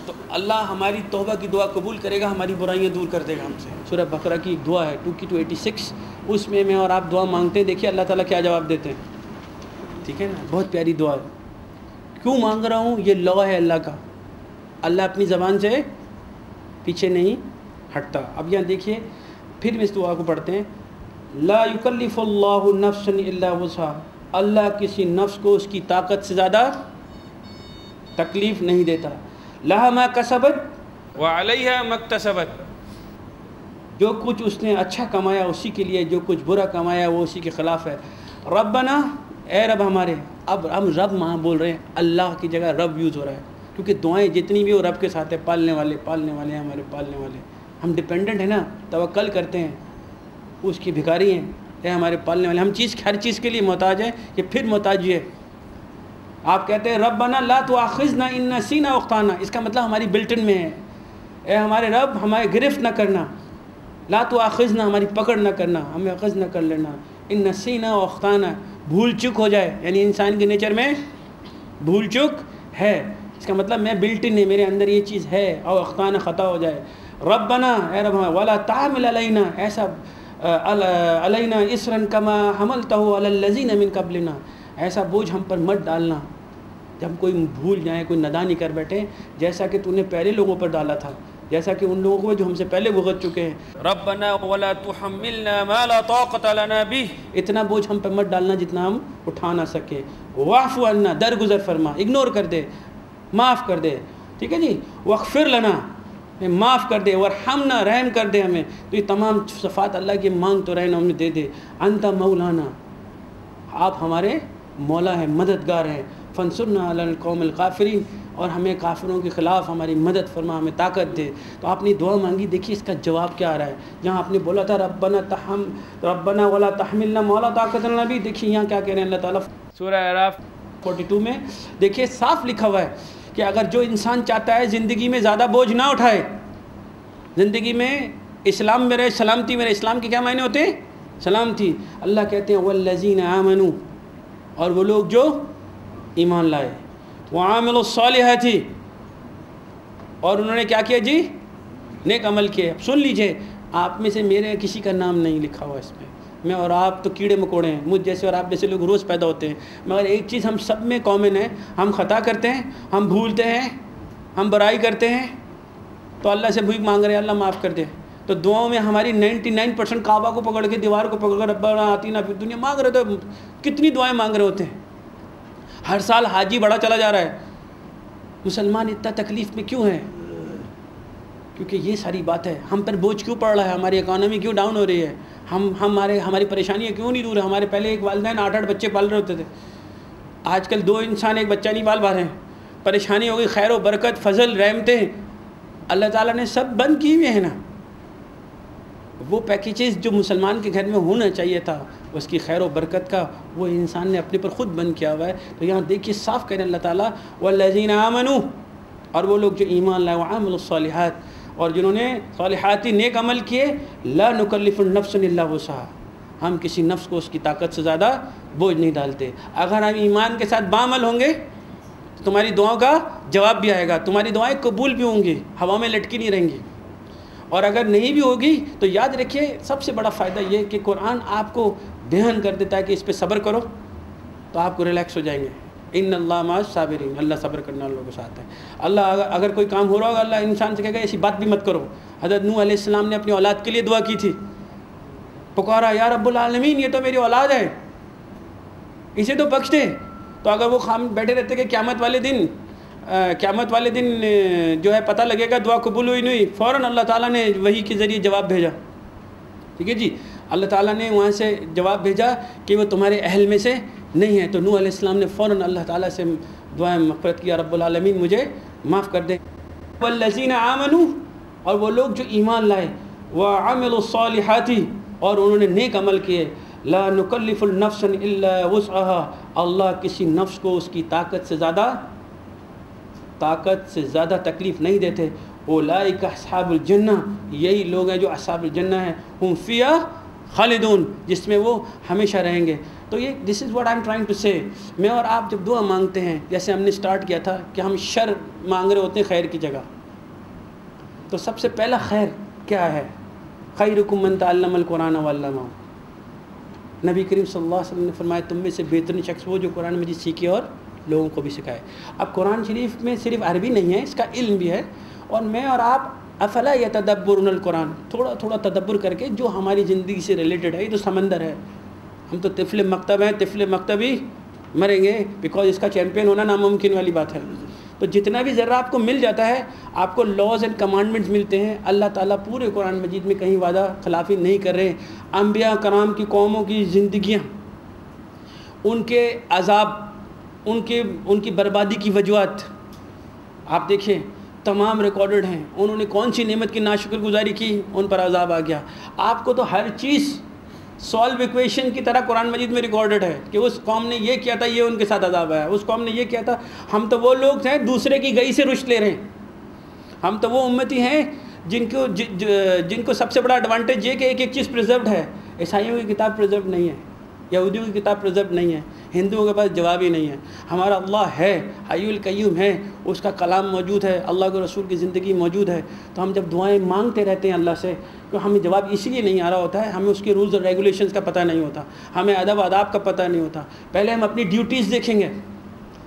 تو اللہ ہماری توبہ کی دعا قبول کرے گا، ہماری برائیاں دور کر دے گا ہم سے۔ سورہ بقرہ کی ایک دعا ہے، ٹو کی ٹو ایٹی سکس۔ اس میں میں اور آپ دعا مانگتے ہیں، دیکھیے اللہ تعالیٰ کیا جواب دیتے ہیں۔ ٹھیک ہے نا؟ بہت پیاری دعا ہے۔ کیوں مانگ رہا ہوں؟ یہ لو ہے اللہ کا۔ اللہ اپنی زبان سے پیچھے نہیں ہٹتا۔ اب یہاں دیکھیے، پھر میں اس دعا کو پڑھتے ہیں۔ لا یکلف اللہ نفس الا وسعها اللہ کسی نفس کو اس کی طاقت سے زیادہ تکلیف نہیں دیتا۔ لہا ما کسبت وعلیہا مکتسبت جو کچھ اس نے اچھا کمایا اسی کے لیے، جو کچھ برا کمایا وہ اسی کے خلاف ہے۔ ربنا، اے رب ہمارے، اب ہم رب ماں بول رہے ہیں۔ اللہ کی جگہ رب یوز ہو رہا ہے۔ کیونکہ دعائیں جتنی بھی وہ رب کے ساتھ ہے، پالنے والے پالنے والے ہیں ہمارے، پالنے والے۔ ہم ڈپینڈنٹ ہیں نا، توکل کرتے ہیں۔ اس کی بھکاری ہیں۔ اے ہمارے پالنے والے، ہم چیز، ہر چیز کے لیے محتاج ہیں کہ پھر محتاج ہے آپ کہتے ہیں رب بنا لا تو آخذ نہ ان نسینہ اختانہ اس کا مطلب ہماری بلٹن میں ہے۔ اے ہمارے رب، ہمارے گرفت نہ کرنا۔ لا تو آخذ نہ ہماری پکڑ نہ کرنا۔ ہمیں اخذ نہ کر لینا۔ ان نسینہ اختانہ بھول چک ہو جائے۔ یعنی انسان کے نیچر میں بھول چک ہے۔ اس کا مطلب میں بلٹن ہے میرے اندر یہ چیز ہے اور اختانہ خطا ہو جائے۔ ربنا اے رب ولا تعمل علینا ایسا علینا اسرن کما حملتہ علی الذین من قبلنا۔ ایسا بوجھ ہم پر مت ڈالنا۔ جب کوئی بھول جائیں کوئی ندانی کر بیٹھے جیسا کہ تو نے پہلے لوگوں پر ڈالا تھا جیسا کہ ان لوگوں کو جو ہم سے پہلے بھگت چکے ہیں۔ ربنا ولا تحملنا ما لا طاقت لنا به۔ اتنا بوجھ ہم پر مت ڈالنا جتنا ہم اٹھا نہ سکے۔ واعف عنا درگزر فرما اگنور کر دے۔ معاف کر دے۔ ٹھیک ہے جی؟ وغفر لنا۔ معاف کر دے۔ ورحمنا رحم کر دے ہمیں۔ تو یہ تمام صفات اللہ کی مانگ تو رہنا ہمیں دے دے۔ انت مولانا۔ آپ ہمارے مولا ہیں، مددگار ہیں۔ فنسرنا علی القوم القافرین۔ اور ہمیں کافروں کے خلاف ہماری مدد فرما، ہمیں طاقت دے۔ تو آپ نے دعا مانگی، دیکھیے اس کا جواب کیا آ رہا ہے۔ جہاں آپ نے بولا تھا، ربنا تحم، ربنا ولا تحملنا مولا طاقت النبی دیکھیے یہاں کیا کہہ رہے ہیں اللہ تعالیٰ۔ سورہ عراف 42 میں دیکھیے، صاف لکھا ہوا ہے۔ کہ اگر جو انسان چاہتا ہے زندگی میں زیادہ بوجھ نہ اٹھائے، زندگی میں اسلام میں رہے سلامتی میں رہے اسلام کے کیا معنی ہوتے ہیں؟ سلامتی۔ اللہ کہتے ہیں، والذین آمنوا اور وہ لوگ جو ایمان لائے۔ وہ عامل تھی اور انہوں نے کیا کیا جی؟ نیک عمل کیے۔ اب سن لیجیے، آپ میں سے میرے کسی کا نام نہیں لکھا ہوا اس میں۔ میں اور آپ تو کیڑے مکوڑے ہیں، مجھ جیسے اور آپ جیسے لوگ روز پیدا ہوتے ہیں۔ مگر ایک چیز ہم سب میں کامن ہے، ہم خطا کرتے ہیں، ہم بھولتے ہیں، ہم برائی کرتے ہیں۔ تو اللہ سے بھوک مانگ رہے ہیں، اللہ معاف کر دے۔ تو دعاؤں میں ہماری نائنٹی نائن پرسینٹ کعبہ کو پکڑ کے، دیوار کو پکڑ کر ربا آتی نہ پھر دنیا مانگ رہے تو کتنی دعائیں مانگ رہے ہوتے ہیں؟ ہر سال حاجی بڑا چلا جا رہا ہے۔ مسلمان اتنا تکلیف میں کیوں ہے کیونکہ یہ ساری بات ہے۔ ہم پر بوجھ کیوں پڑ رہا ہے؟ ہماری اکانومی کیوں ڈاؤن ہو رہی ہے؟ ہم ہمارے ہماری پریشانیاں کیوں نہیں دور ہیں؟ ہمارے پہلے ایک والدین آٹھ آٹھ بچے پال رہے ہوتے تھے۔ آج کل دو انسان ایک بچہ نہیں پال پا رہے ہیں۔ پریشانی ہو گئی، خیر و برکت، فضل، رحمتیں۔ اللہ تعالیٰ نے سب بند کی ہوئے ہیں نا۔ وہ پیکیجز جو مسلمان کے گھر میں ہونا چاہیے تھا، اس کی خیر و برکت کا وہ انسان نے اپنے پر خود بند کیا ہوا ہے۔ تو یہاں دیکھیے، صاف کہنے اللہ تعالیٰ والذین آمنوا۔ اور وہ لوگ جو ایمان لائے، وعملوا الصالحات۔ اور جنہوں نے صالحاتی نیک عمل کیے، لا نکلف النفس الا وسعها۔ ہم کسی نفس کو اس کی طاقت سے زیادہ بوجھ نہیں ڈالتے۔ اگر ہم ایمان کے ساتھ بعمل ہوں گے، تو تمہاری دعاؤں کا جواب بھی آئے گا۔ تمہاری دعائیں قبول بھی ہوں گی، ہوا میں لٹکی نہیں رہیں گی۔ اور اگر نہیں بھی ہوگی، تو یاد رکھیے، سب سے بڑا فائدہ یہ کہ قرآن آپ کو دھیان کر دیتا ہے کہ اس پہ صبر کرو، تو آپ کو ریلیکس ہو جائیں گے۔ ان اللہ ما صابرین اللہ صبر کرنے والوں کے ساتھ ہے۔ اللہ اگر اگر کوئی کام ہو رہا ہوگا، اللہ انسان سے کہے گا، ایسی بات بھی مت کرو۔ حضرت نوح علیہ السلام نے اپنی اولاد کے لیے دعا کی تھی۔ پکارا، یا رب العالمین، یہ تو میری اولاد ہے۔ اسے تو بخش دے تو اگر وہ خام بیٹھے رہتے کہ قیامت والے دن قیامت والے دن جو ہے پتہ لگے گا، دعا قبول ہوئی نہیں، فوراً اللہ تعالیٰ نے وہی کے ذریعے جواب بھیجا۔ ٹھیک ہے جی؟ اللہ تعالیٰ نے وہاں سے جواب بھیجا کہ وہ تمہارے اہل میں سے نہیں ہے تو نوح علیہ السلام نے فوراً اللہ تعالیٰ سے دعائیں مغفرت کیا رب العالمین، مجھے معاف کر دے۔ والذین آمنوا، اور وہ لوگ جو ایمان لائے۔ وعملوا الصالحات، اور انہوں نے نیک عمل کیے۔ لا نکلف النفس الا وسعها۔ اللہ کسی نفس کو اس کی طاقت سے زیادہ، طاقت سے زیادہ تکلیف نہیں دیتے۔ اولئک اصحاب الجنہ، یہی لوگ ہیں جو اصحاب الجنہ ہیں۔ ہم فیہا خالدون، جس میں وہ ہمیشہ رہیں گے۔ تو یہ this is what I am trying to سے میں اور آپ جب دعا مانگتے ہیں، جیسے ہم نے اسٹارٹ کیا تھا کہ ہم شر مانگ رہے ہوتے ہیں خیر کی جگہ۔ تو سب سے پہلا خیر کیا ہے؟ خیرکم من تعلم القرآن وعلمہ۔ نبی کریم صلی اللہ علیہ وسلم نے فرمایا، تم میں سے بہترین شخص وہ جو قرآن مجید سیکھے اور لوگوں کو بھی سکھائے۔ اب قرآن شریف میں صرف عربی نہیں ہے، اس کا علم بھی ہے۔ اور میں اور آپ افلا یا تدبر القرآن؟ تھوڑا تھوڑا تدبر کر کے جو ہماری زندگی سے ریلیٹڈ ہے، یہ تو سمندر ہے۔ ہم تو طفل مکتب ہیں، طفل مکتب ہی مریں گے بیکاز اس کا چیمپئن ہونا ناممکن والی بات ہے۔ تو جتنا بھی ذرا آپ کو مل جاتا ہے، آپ کو لاز اینڈ کمانڈمنٹس ملتے ہیں۔ اللہ تعالیٰ پورے قرآن مجید میں کہیں وعدہ خلافی نہیں کر رہے۔ انبیاء کرام کی قوموں کی زندگیاں، ان کے عذاب، ان کے ان کی بربادی کی وجوہات۔ آپ دیکھیں تمام ریکارڈڈ ہیں۔ انہوں نے کون سی نعمت کی ناشکر گزاری کی؟ ان پر عذاب آ گیا۔ آپ کو تو ہر چیز سالو ایکویشن کی طرح قرآن مجید میں ریکارڈڈ ہے کہ اس قوم نے یہ کیا تھا، یہ ان کے ساتھ عذاب آیا۔ اس قوم نے یہ کیا تھا، ہم تو وہ لوگ ہیں دوسرے کی گئی سے رشت لے رہے ہیں۔ ہم تو وہ امتی ہیں جن کو جن کو سب سے بڑا ایڈوانٹیج یہ کہ ایک ایک چیز پرزروڈ ہے۔ عیسائیوں کی کتاب پرزروڈ نہیں ہے۔ یہودیوں کی کتاب پرزروڈ نہیں ہے، ہندوؤں کے پاس جواب ہی نہیں ہے۔ ہمارا اللہ ہے، حی القیوم ہے، اس کا کلام موجود ہے، اللہ کے رسول کی زندگی موجود ہے۔ تو ہم جب دعائیں مانگتے رہتے ہیں اللہ سے، تو ہمیں جواب اسی لیے نہیں آ رہا ہوتا ہے، ہمیں اس کے رولز اور ریگولیشنز کا پتہ نہیں ہوتا، ہمیں ادب آداب کا پتہ نہیں ہوتا۔ پہلے ہم اپنی ڈیوٹیز دیکھیں گے۔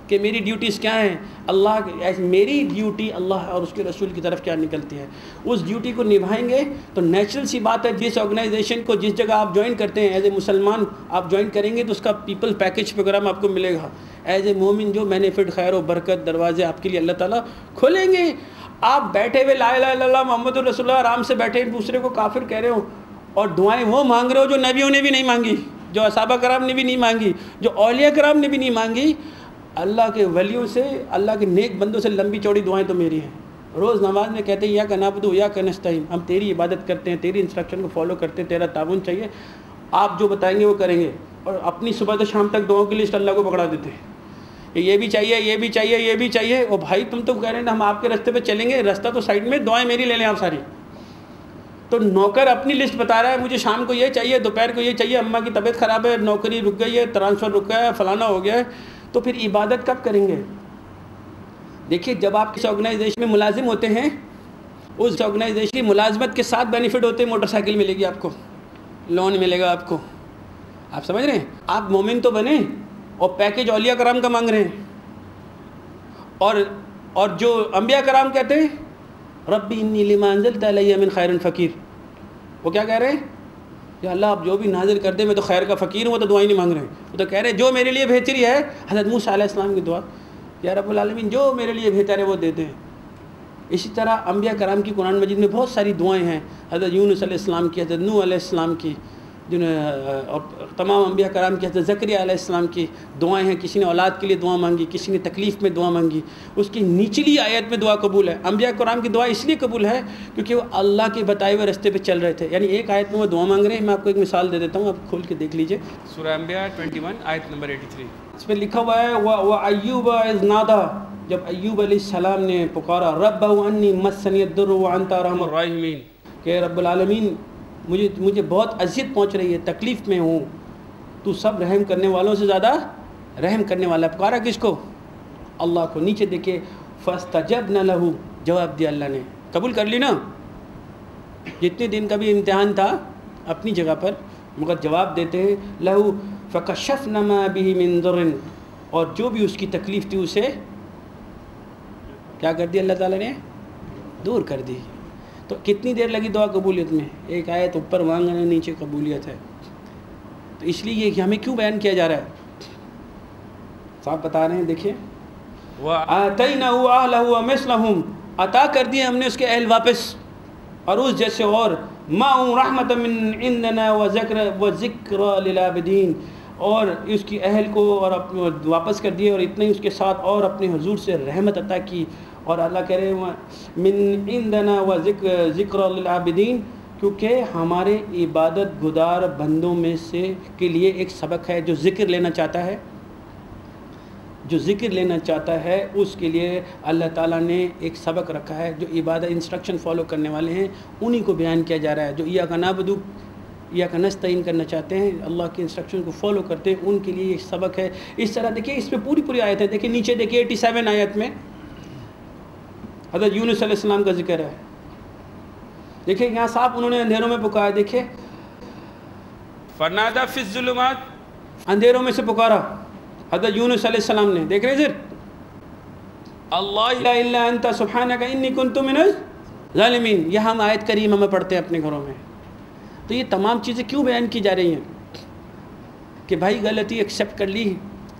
کہ میری ڈیوٹیز کیا ہیں؟ اللہ میری ڈیوٹی اللہ اور اس کے رسول کی طرف کیا نکلتی ہے؟ اس ڈیوٹی کو نبھائیں گے تو نیچرل سی بات ہے، جس آرگنائزیشن کو جس جگہ آپ جوائن کرتے ہیں ایز اے مسلمان آپ جوائن کریں گے تو اس کا پیپل پیکج پروگرام آپ کو ملے گا۔ ایز اے مومن جو بینیفٹ خیر و برکت دروازے آپ کے لیے اللہ تعالیٰ کھولیں گے۔ آپ بیٹھے ہوئے لا الہ الا اللہ محمد الرسول اللہ آرام سے بیٹھے دوسرے کو کافر کہہ رہے ہو اور دعائیں وہ مانگ رہے ہو جو نبیوں نے بھی نہیں مانگی، جو اصحابہ کرام نے بھی نہیں مانگی، جو اولیاء کرام نے بھی نہیں مانگی۔ اللہ کے ولیوں سے، اللہ کے نیک بندوں سے لمبی چوڑی دعائیں تو میری ہیں۔ روز نماز میں کہتے ہیں، یا کا نابدو یا کا نستعین ہم تیری عبادت کرتے ہیں، تیری انسٹرکشن کو فالو کرتے ہیں، تیرا تعاون چاہیے۔ آپ جو بتائیں گے وہ کریں گے۔ اور اپنی صبح سے شام تک دعاؤں کی لسٹ اللہ کو پکڑا دیتے ہیں۔ یہ بھی چاہیے، یہ بھی چاہیے، یہ بھی چاہیے۔ اور بھائی، تم تو کہہ رہے ہیں ہم آپ کے رستے پہ چلیں گے، رستہ تو سائڈ میں، دعائیں میری لے لیں آپ ساری۔ تو نوکر اپنی لسٹ بتا رہا ہے، مجھے شام کو یہ چاہیے، دوپہر کو یہ چاہیے، اماں کی طبیعت خراب ہے، نوکری رک گئی ہے ٹرانسفر رک گیا ہے، فلانا ہو گیا ہے۔ تو پھر عبادت کب کریں گے؟ دیکھیے، جب آپ کسی آرگنائزیشن میں ملازم ہوتے ہیں، اس آرگنائزیشن کی ملازمت کے ساتھ بینیفٹ ہوتے ہیں موٹر سائیکل ملے گی آپ کو لون ملے گا آپ کو۔ آپ سمجھ رہے ہیں؟ آپ مومن تو بنیں اور پیکج اولیاء کرام کا مانگ رہے ہیں۔ اور اور جو انبیاء کرام کہتے ہیں، ربی انی لما انزلت علیہ من خیر فقیر۔ وہ کیا کہہ رہے ہیں؟ کہ اللہ، آپ جو بھی نازل کر دیں، میں تو خیر کا فقیر ہوں، وہ تو دعائیں نہیں مانگ رہے ہیں۔ وہ تو کہہ رہے ہیں، جو میرے لیے بہتری ہے، حضرت موسیٰ علیہ السلام کی دعا۔ یا رب العالمین، جو میرے لیے بہتر ہے، وہ دیتے ہیں اسی طرح انبیاء کرام کی قرآن مجید میں بہت ساری دعائیں ہیں، حضرت یونس علیہ السلام کی، حضرت نو علیہ السلام کی۔ جنہیں اور تمام انبیاء کرام کی حضرت ذکریہ علیہ السلام کی دعائیں ہیں کسی نے اولاد کے لیے دعا مانگی کسی نے تکلیف میں دعا مانگی اس کی نچلی آیت میں دعا قبول ہے۔ انبیاء کرام کی دعا اس لیے قبول ہے کیونکہ وہ اللہ کے بتائے ہوئے رستے پہ چل رہے تھے۔ یعنی ایک آیت میں وہ دعا مانگ رہے ہیں میں آپ کو ایک مثال دے دیتا ہوں آپ کھول کے دیکھ لیجیے۔ سورہ انبیاء 21 آیت نمبر 83 اس پہ لکھا ہوا ہے وہ ایوب از نادا جب ایوب علیہ السلام نے پکارا رب انی مسنی الدر وانت ارحم الراحمین کہ رب العالمین مجھے مجھے بہت اذیت پہنچ رہی ہے، تکلیف میں ہوں۔ تو سب رحم کرنے والوں سے زیادہ رحم کرنے والا پکارا کس کو؟ اللہ کو نیچے دیکھے۔ فستجب نہ لہو جواب دیا اللہ نے۔ قبول کر لی نا؟ جتنے دن کا بھی امتحان تھا اپنی جگہ پر، مگر جواب دیتے ہیں۔ لہو فکشف نما بھی مندرن اور جو بھی اس کی تکلیف تھی، اسے کیا کر دی اللہ تعالیٰ نے؟ دور کر دی۔ تو کتنی دیر لگی دعا قبولیت میں؟ ایک تو اوپر مانگنے نیچے قبولیت ہے۔ تو اس لیے یہ کہ ہمیں کیوں بیان کیا جا رہا ہے؟ صاحب بتا رہے ہیں دیکھیے۔ وَآتَيْنَهُ عطا کر دیے ہم نے اس کے اہل واپس۔ اور اس جیسے اور۔ ماؤں رحمت من عندنا و ذکر و اور اس کی اہل کو اور واپس کر دیے اور اتنے اس کے ساتھ اور اپنے حضور سے رحمت عطا کی۔ اور اللہ کہہ رہے ہیں، من عندنا و ذکر ذکر للعابدین، کیونکہ ہمارے عبادت گدار بندوں میں سے کے لیے ایک سبق ہے جو ذکر لینا چاہتا ہے۔ جو ذکر لینا چاہتا ہے، اس کے لیے اللہ تعالیٰ نے ایک سبق رکھا ہے جو عبادت انسٹرکشن فالو کرنے والے ہیں۔ انہی کو بیان کیا جا رہا ہے جو یا کا نابدو یا کا نستعین کرنا چاہتے ہیں۔ اللہ کے انسٹرکشن کو فالو کرتے ہیں، ان کے لیے ایک سبق ہے۔ اس طرح دیکھیے، اس پہ پوری پوری آیت ہے۔ دیکھیے، نیچے دیکھیے، ایٹی سیون آیت میں۔ حضرت یونس علیہ السلام کا ذکر ہے۔ دیکھیں یہاں صاحب انہوں نے اندھیروں میں پکارا دیکھیں۔ فرنادا فی الظلمات۔ اندھیروں میں سے پکارا۔ حضرت یونس علیہ السلام نے دیکھ رہے سر اللہ الا انت سبحانک انی کنت من الظالمین۔ یہ ہم آیت کریم ہمیں پڑھتے ہیں اپنے گھروں میں۔ تو یہ تمام چیزیں کیوں بیان کی جا رہی ہیں؟ کہ بھائی غلطی ایکسیپٹ کر لی۔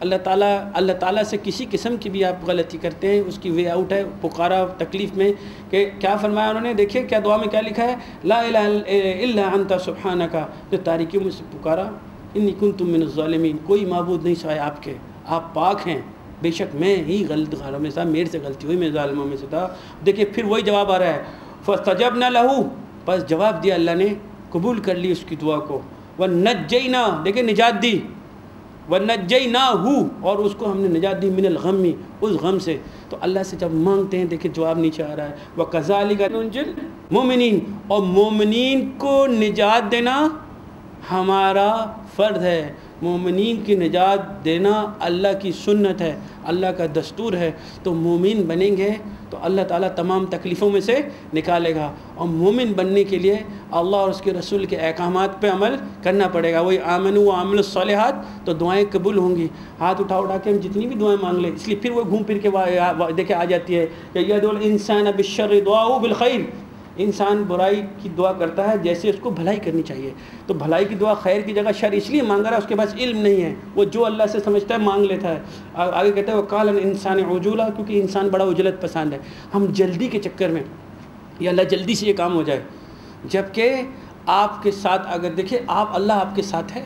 اللہ تعالیٰ اللہ تعالیٰ سے کسی قسم کی بھی آپ غلطی کرتے ہیں، اس کی وے آؤٹ ہے، پکارا، تکلیف میں، کہ کیا فرمایا انہوں نے؟ دیکھیں کیا دعا میں کیا لکھا ہے؟ لا الہ الا انت سبحانہ کا جو تاریکیوں میں سے پکارا، انی کنتم من الظالمین، کوئی معبود نہیں سوائے آپ کے۔ آپ پاک ہیں، بے شک میں ہی غلط غالوں میں تھا، میرے سے غلطی ہوئی میں ظالموں میں سے تھا۔ دیکھیں پھر وہی جواب آ رہا ہے۔ فَاسْتَجَبْنَا نہ لہو بس جواب دیا اللہ نے، قبول کر لی اس کی دعا کو۔ وہ نجینا دیکھیں نجات دی۔ وہ نجئی نہ ہو اور اس کو ہم نے نجات دی من الغمی اس غم سے۔ تو اللہ سے جب مانگتے ہیں، دیکھیں جواب نہیں چاہ رہا ہے۔ وہ کزالی کا مومنین اور مومنین کو نجات دینا ہمارا فرد ہے۔ مومنین کی نجات دینا اللہ کی سنت ہے، اللہ کا دستور ہے۔ تو مومن بنیں گے تو اللہ تعالیٰ تمام تکلیفوں میں سے نکالے گا۔ اور مومن بننے کے لیے اللہ اور اس کے رسول کے احکامات پہ عمل کرنا پڑے گا۔ وہی آمن و عامل الصالحات، تو دعائیں قبول ہوں گی۔ ہاتھ اٹھا اٹھا کے ہم جتنی بھی دعائیں مانگ لیں، اس لیے پھر وہ گھوم پھر کے دیکھے آ جاتی ہے کہ ید الانسان بشر دعا بالخیر۔ انسان برائی کی دعا کرتا ہے جیسے اس کو بھلائی کرنی چاہیے۔ تو بھلائی کی دعا خیر کی جگہ شر اس لیے مانگ رہا ہے، اس کے پاس علم نہیں ہے۔ وہ جو اللہ سے سمجھتا ہے مانگ لیتا ہے۔ آگے کہتا ہے وہ کال انسان عجولا، کیونکہ انسان بڑا اجلت پسند ہے۔ ہم جلدی کے چکر میں، یا اللہ جلدی سے یہ کام ہو جائے۔ جبکہ آپ کے ساتھ، اگر دیکھیں آپ اللہ آپ کے ساتھ ہے،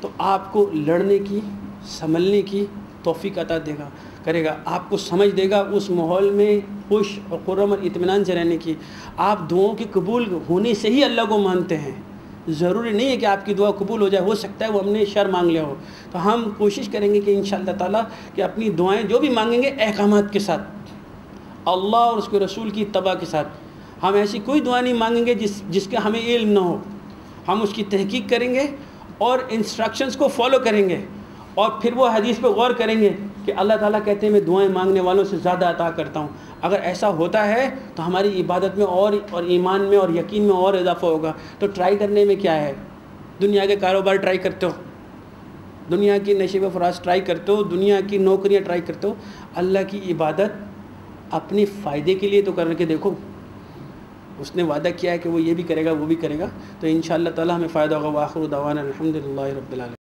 تو آپ کو لڑنے کی، سنبھلنے کی توفیق عطا دے گا۔ کرے گا، آپ کو سمجھ دے گا اس ماحول میں خوش اور قرم اور اطمینان سے رہنے کی۔ آپ دعاؤں کی قبول ہونے سے ہی اللہ کو مانتے ہیں۔ ضروری نہیں ہے کہ آپ کی دعا قبول ہو جائے، ہو سکتا ہے وہ ہم نے شر مانگ لیا ہو۔ تو ہم کوشش کریں گے کہ ان شاء اللہ تعالیٰ کہ اپنی دعائیں جو بھی مانگیں گے احکامات کے ساتھ، اللہ اور اس کے رسول کی تباہ کے ساتھ۔ ہم ایسی کوئی دعا نہیں مانگیں گے جس جس کا ہمیں علم نہ ہو۔ ہم اس کی تحقیق کریں گے اور انسٹرکشنز کو فالو کریں گے اور پھر وہ حدیث پہ غور کریں گے۔ کہ اللہ تعالیٰ کہتے ہیں میں دعائیں مانگنے والوں سے زیادہ عطا کرتا ہوں۔ اگر ایسا ہوتا ہے تو ہماری عبادت میں اور اور ایمان میں اور یقین میں اور اضافہ ہوگا۔ تو ٹرائی کرنے میں کیا ہے؟ دنیا کے کاروبار ٹرائی کرتے ہو۔ دنیا کی نشیب و فراز ٹرائی کرتے ہو۔ دنیا کی نوکریاں ٹرائی کرتے ہو۔ اللہ کی عبادت اپنے فائدے کے لیے تو کر کے دیکھو۔ اس نے وعدہ کیا ہے کہ وہ یہ بھی کرے گا، وہ بھی کرے گا۔ تو ان شاء اللہ تعالیٰ ہمیں فائدہ ہوگا۔ واخر دعوانا الحمد للہ رب العالمین۔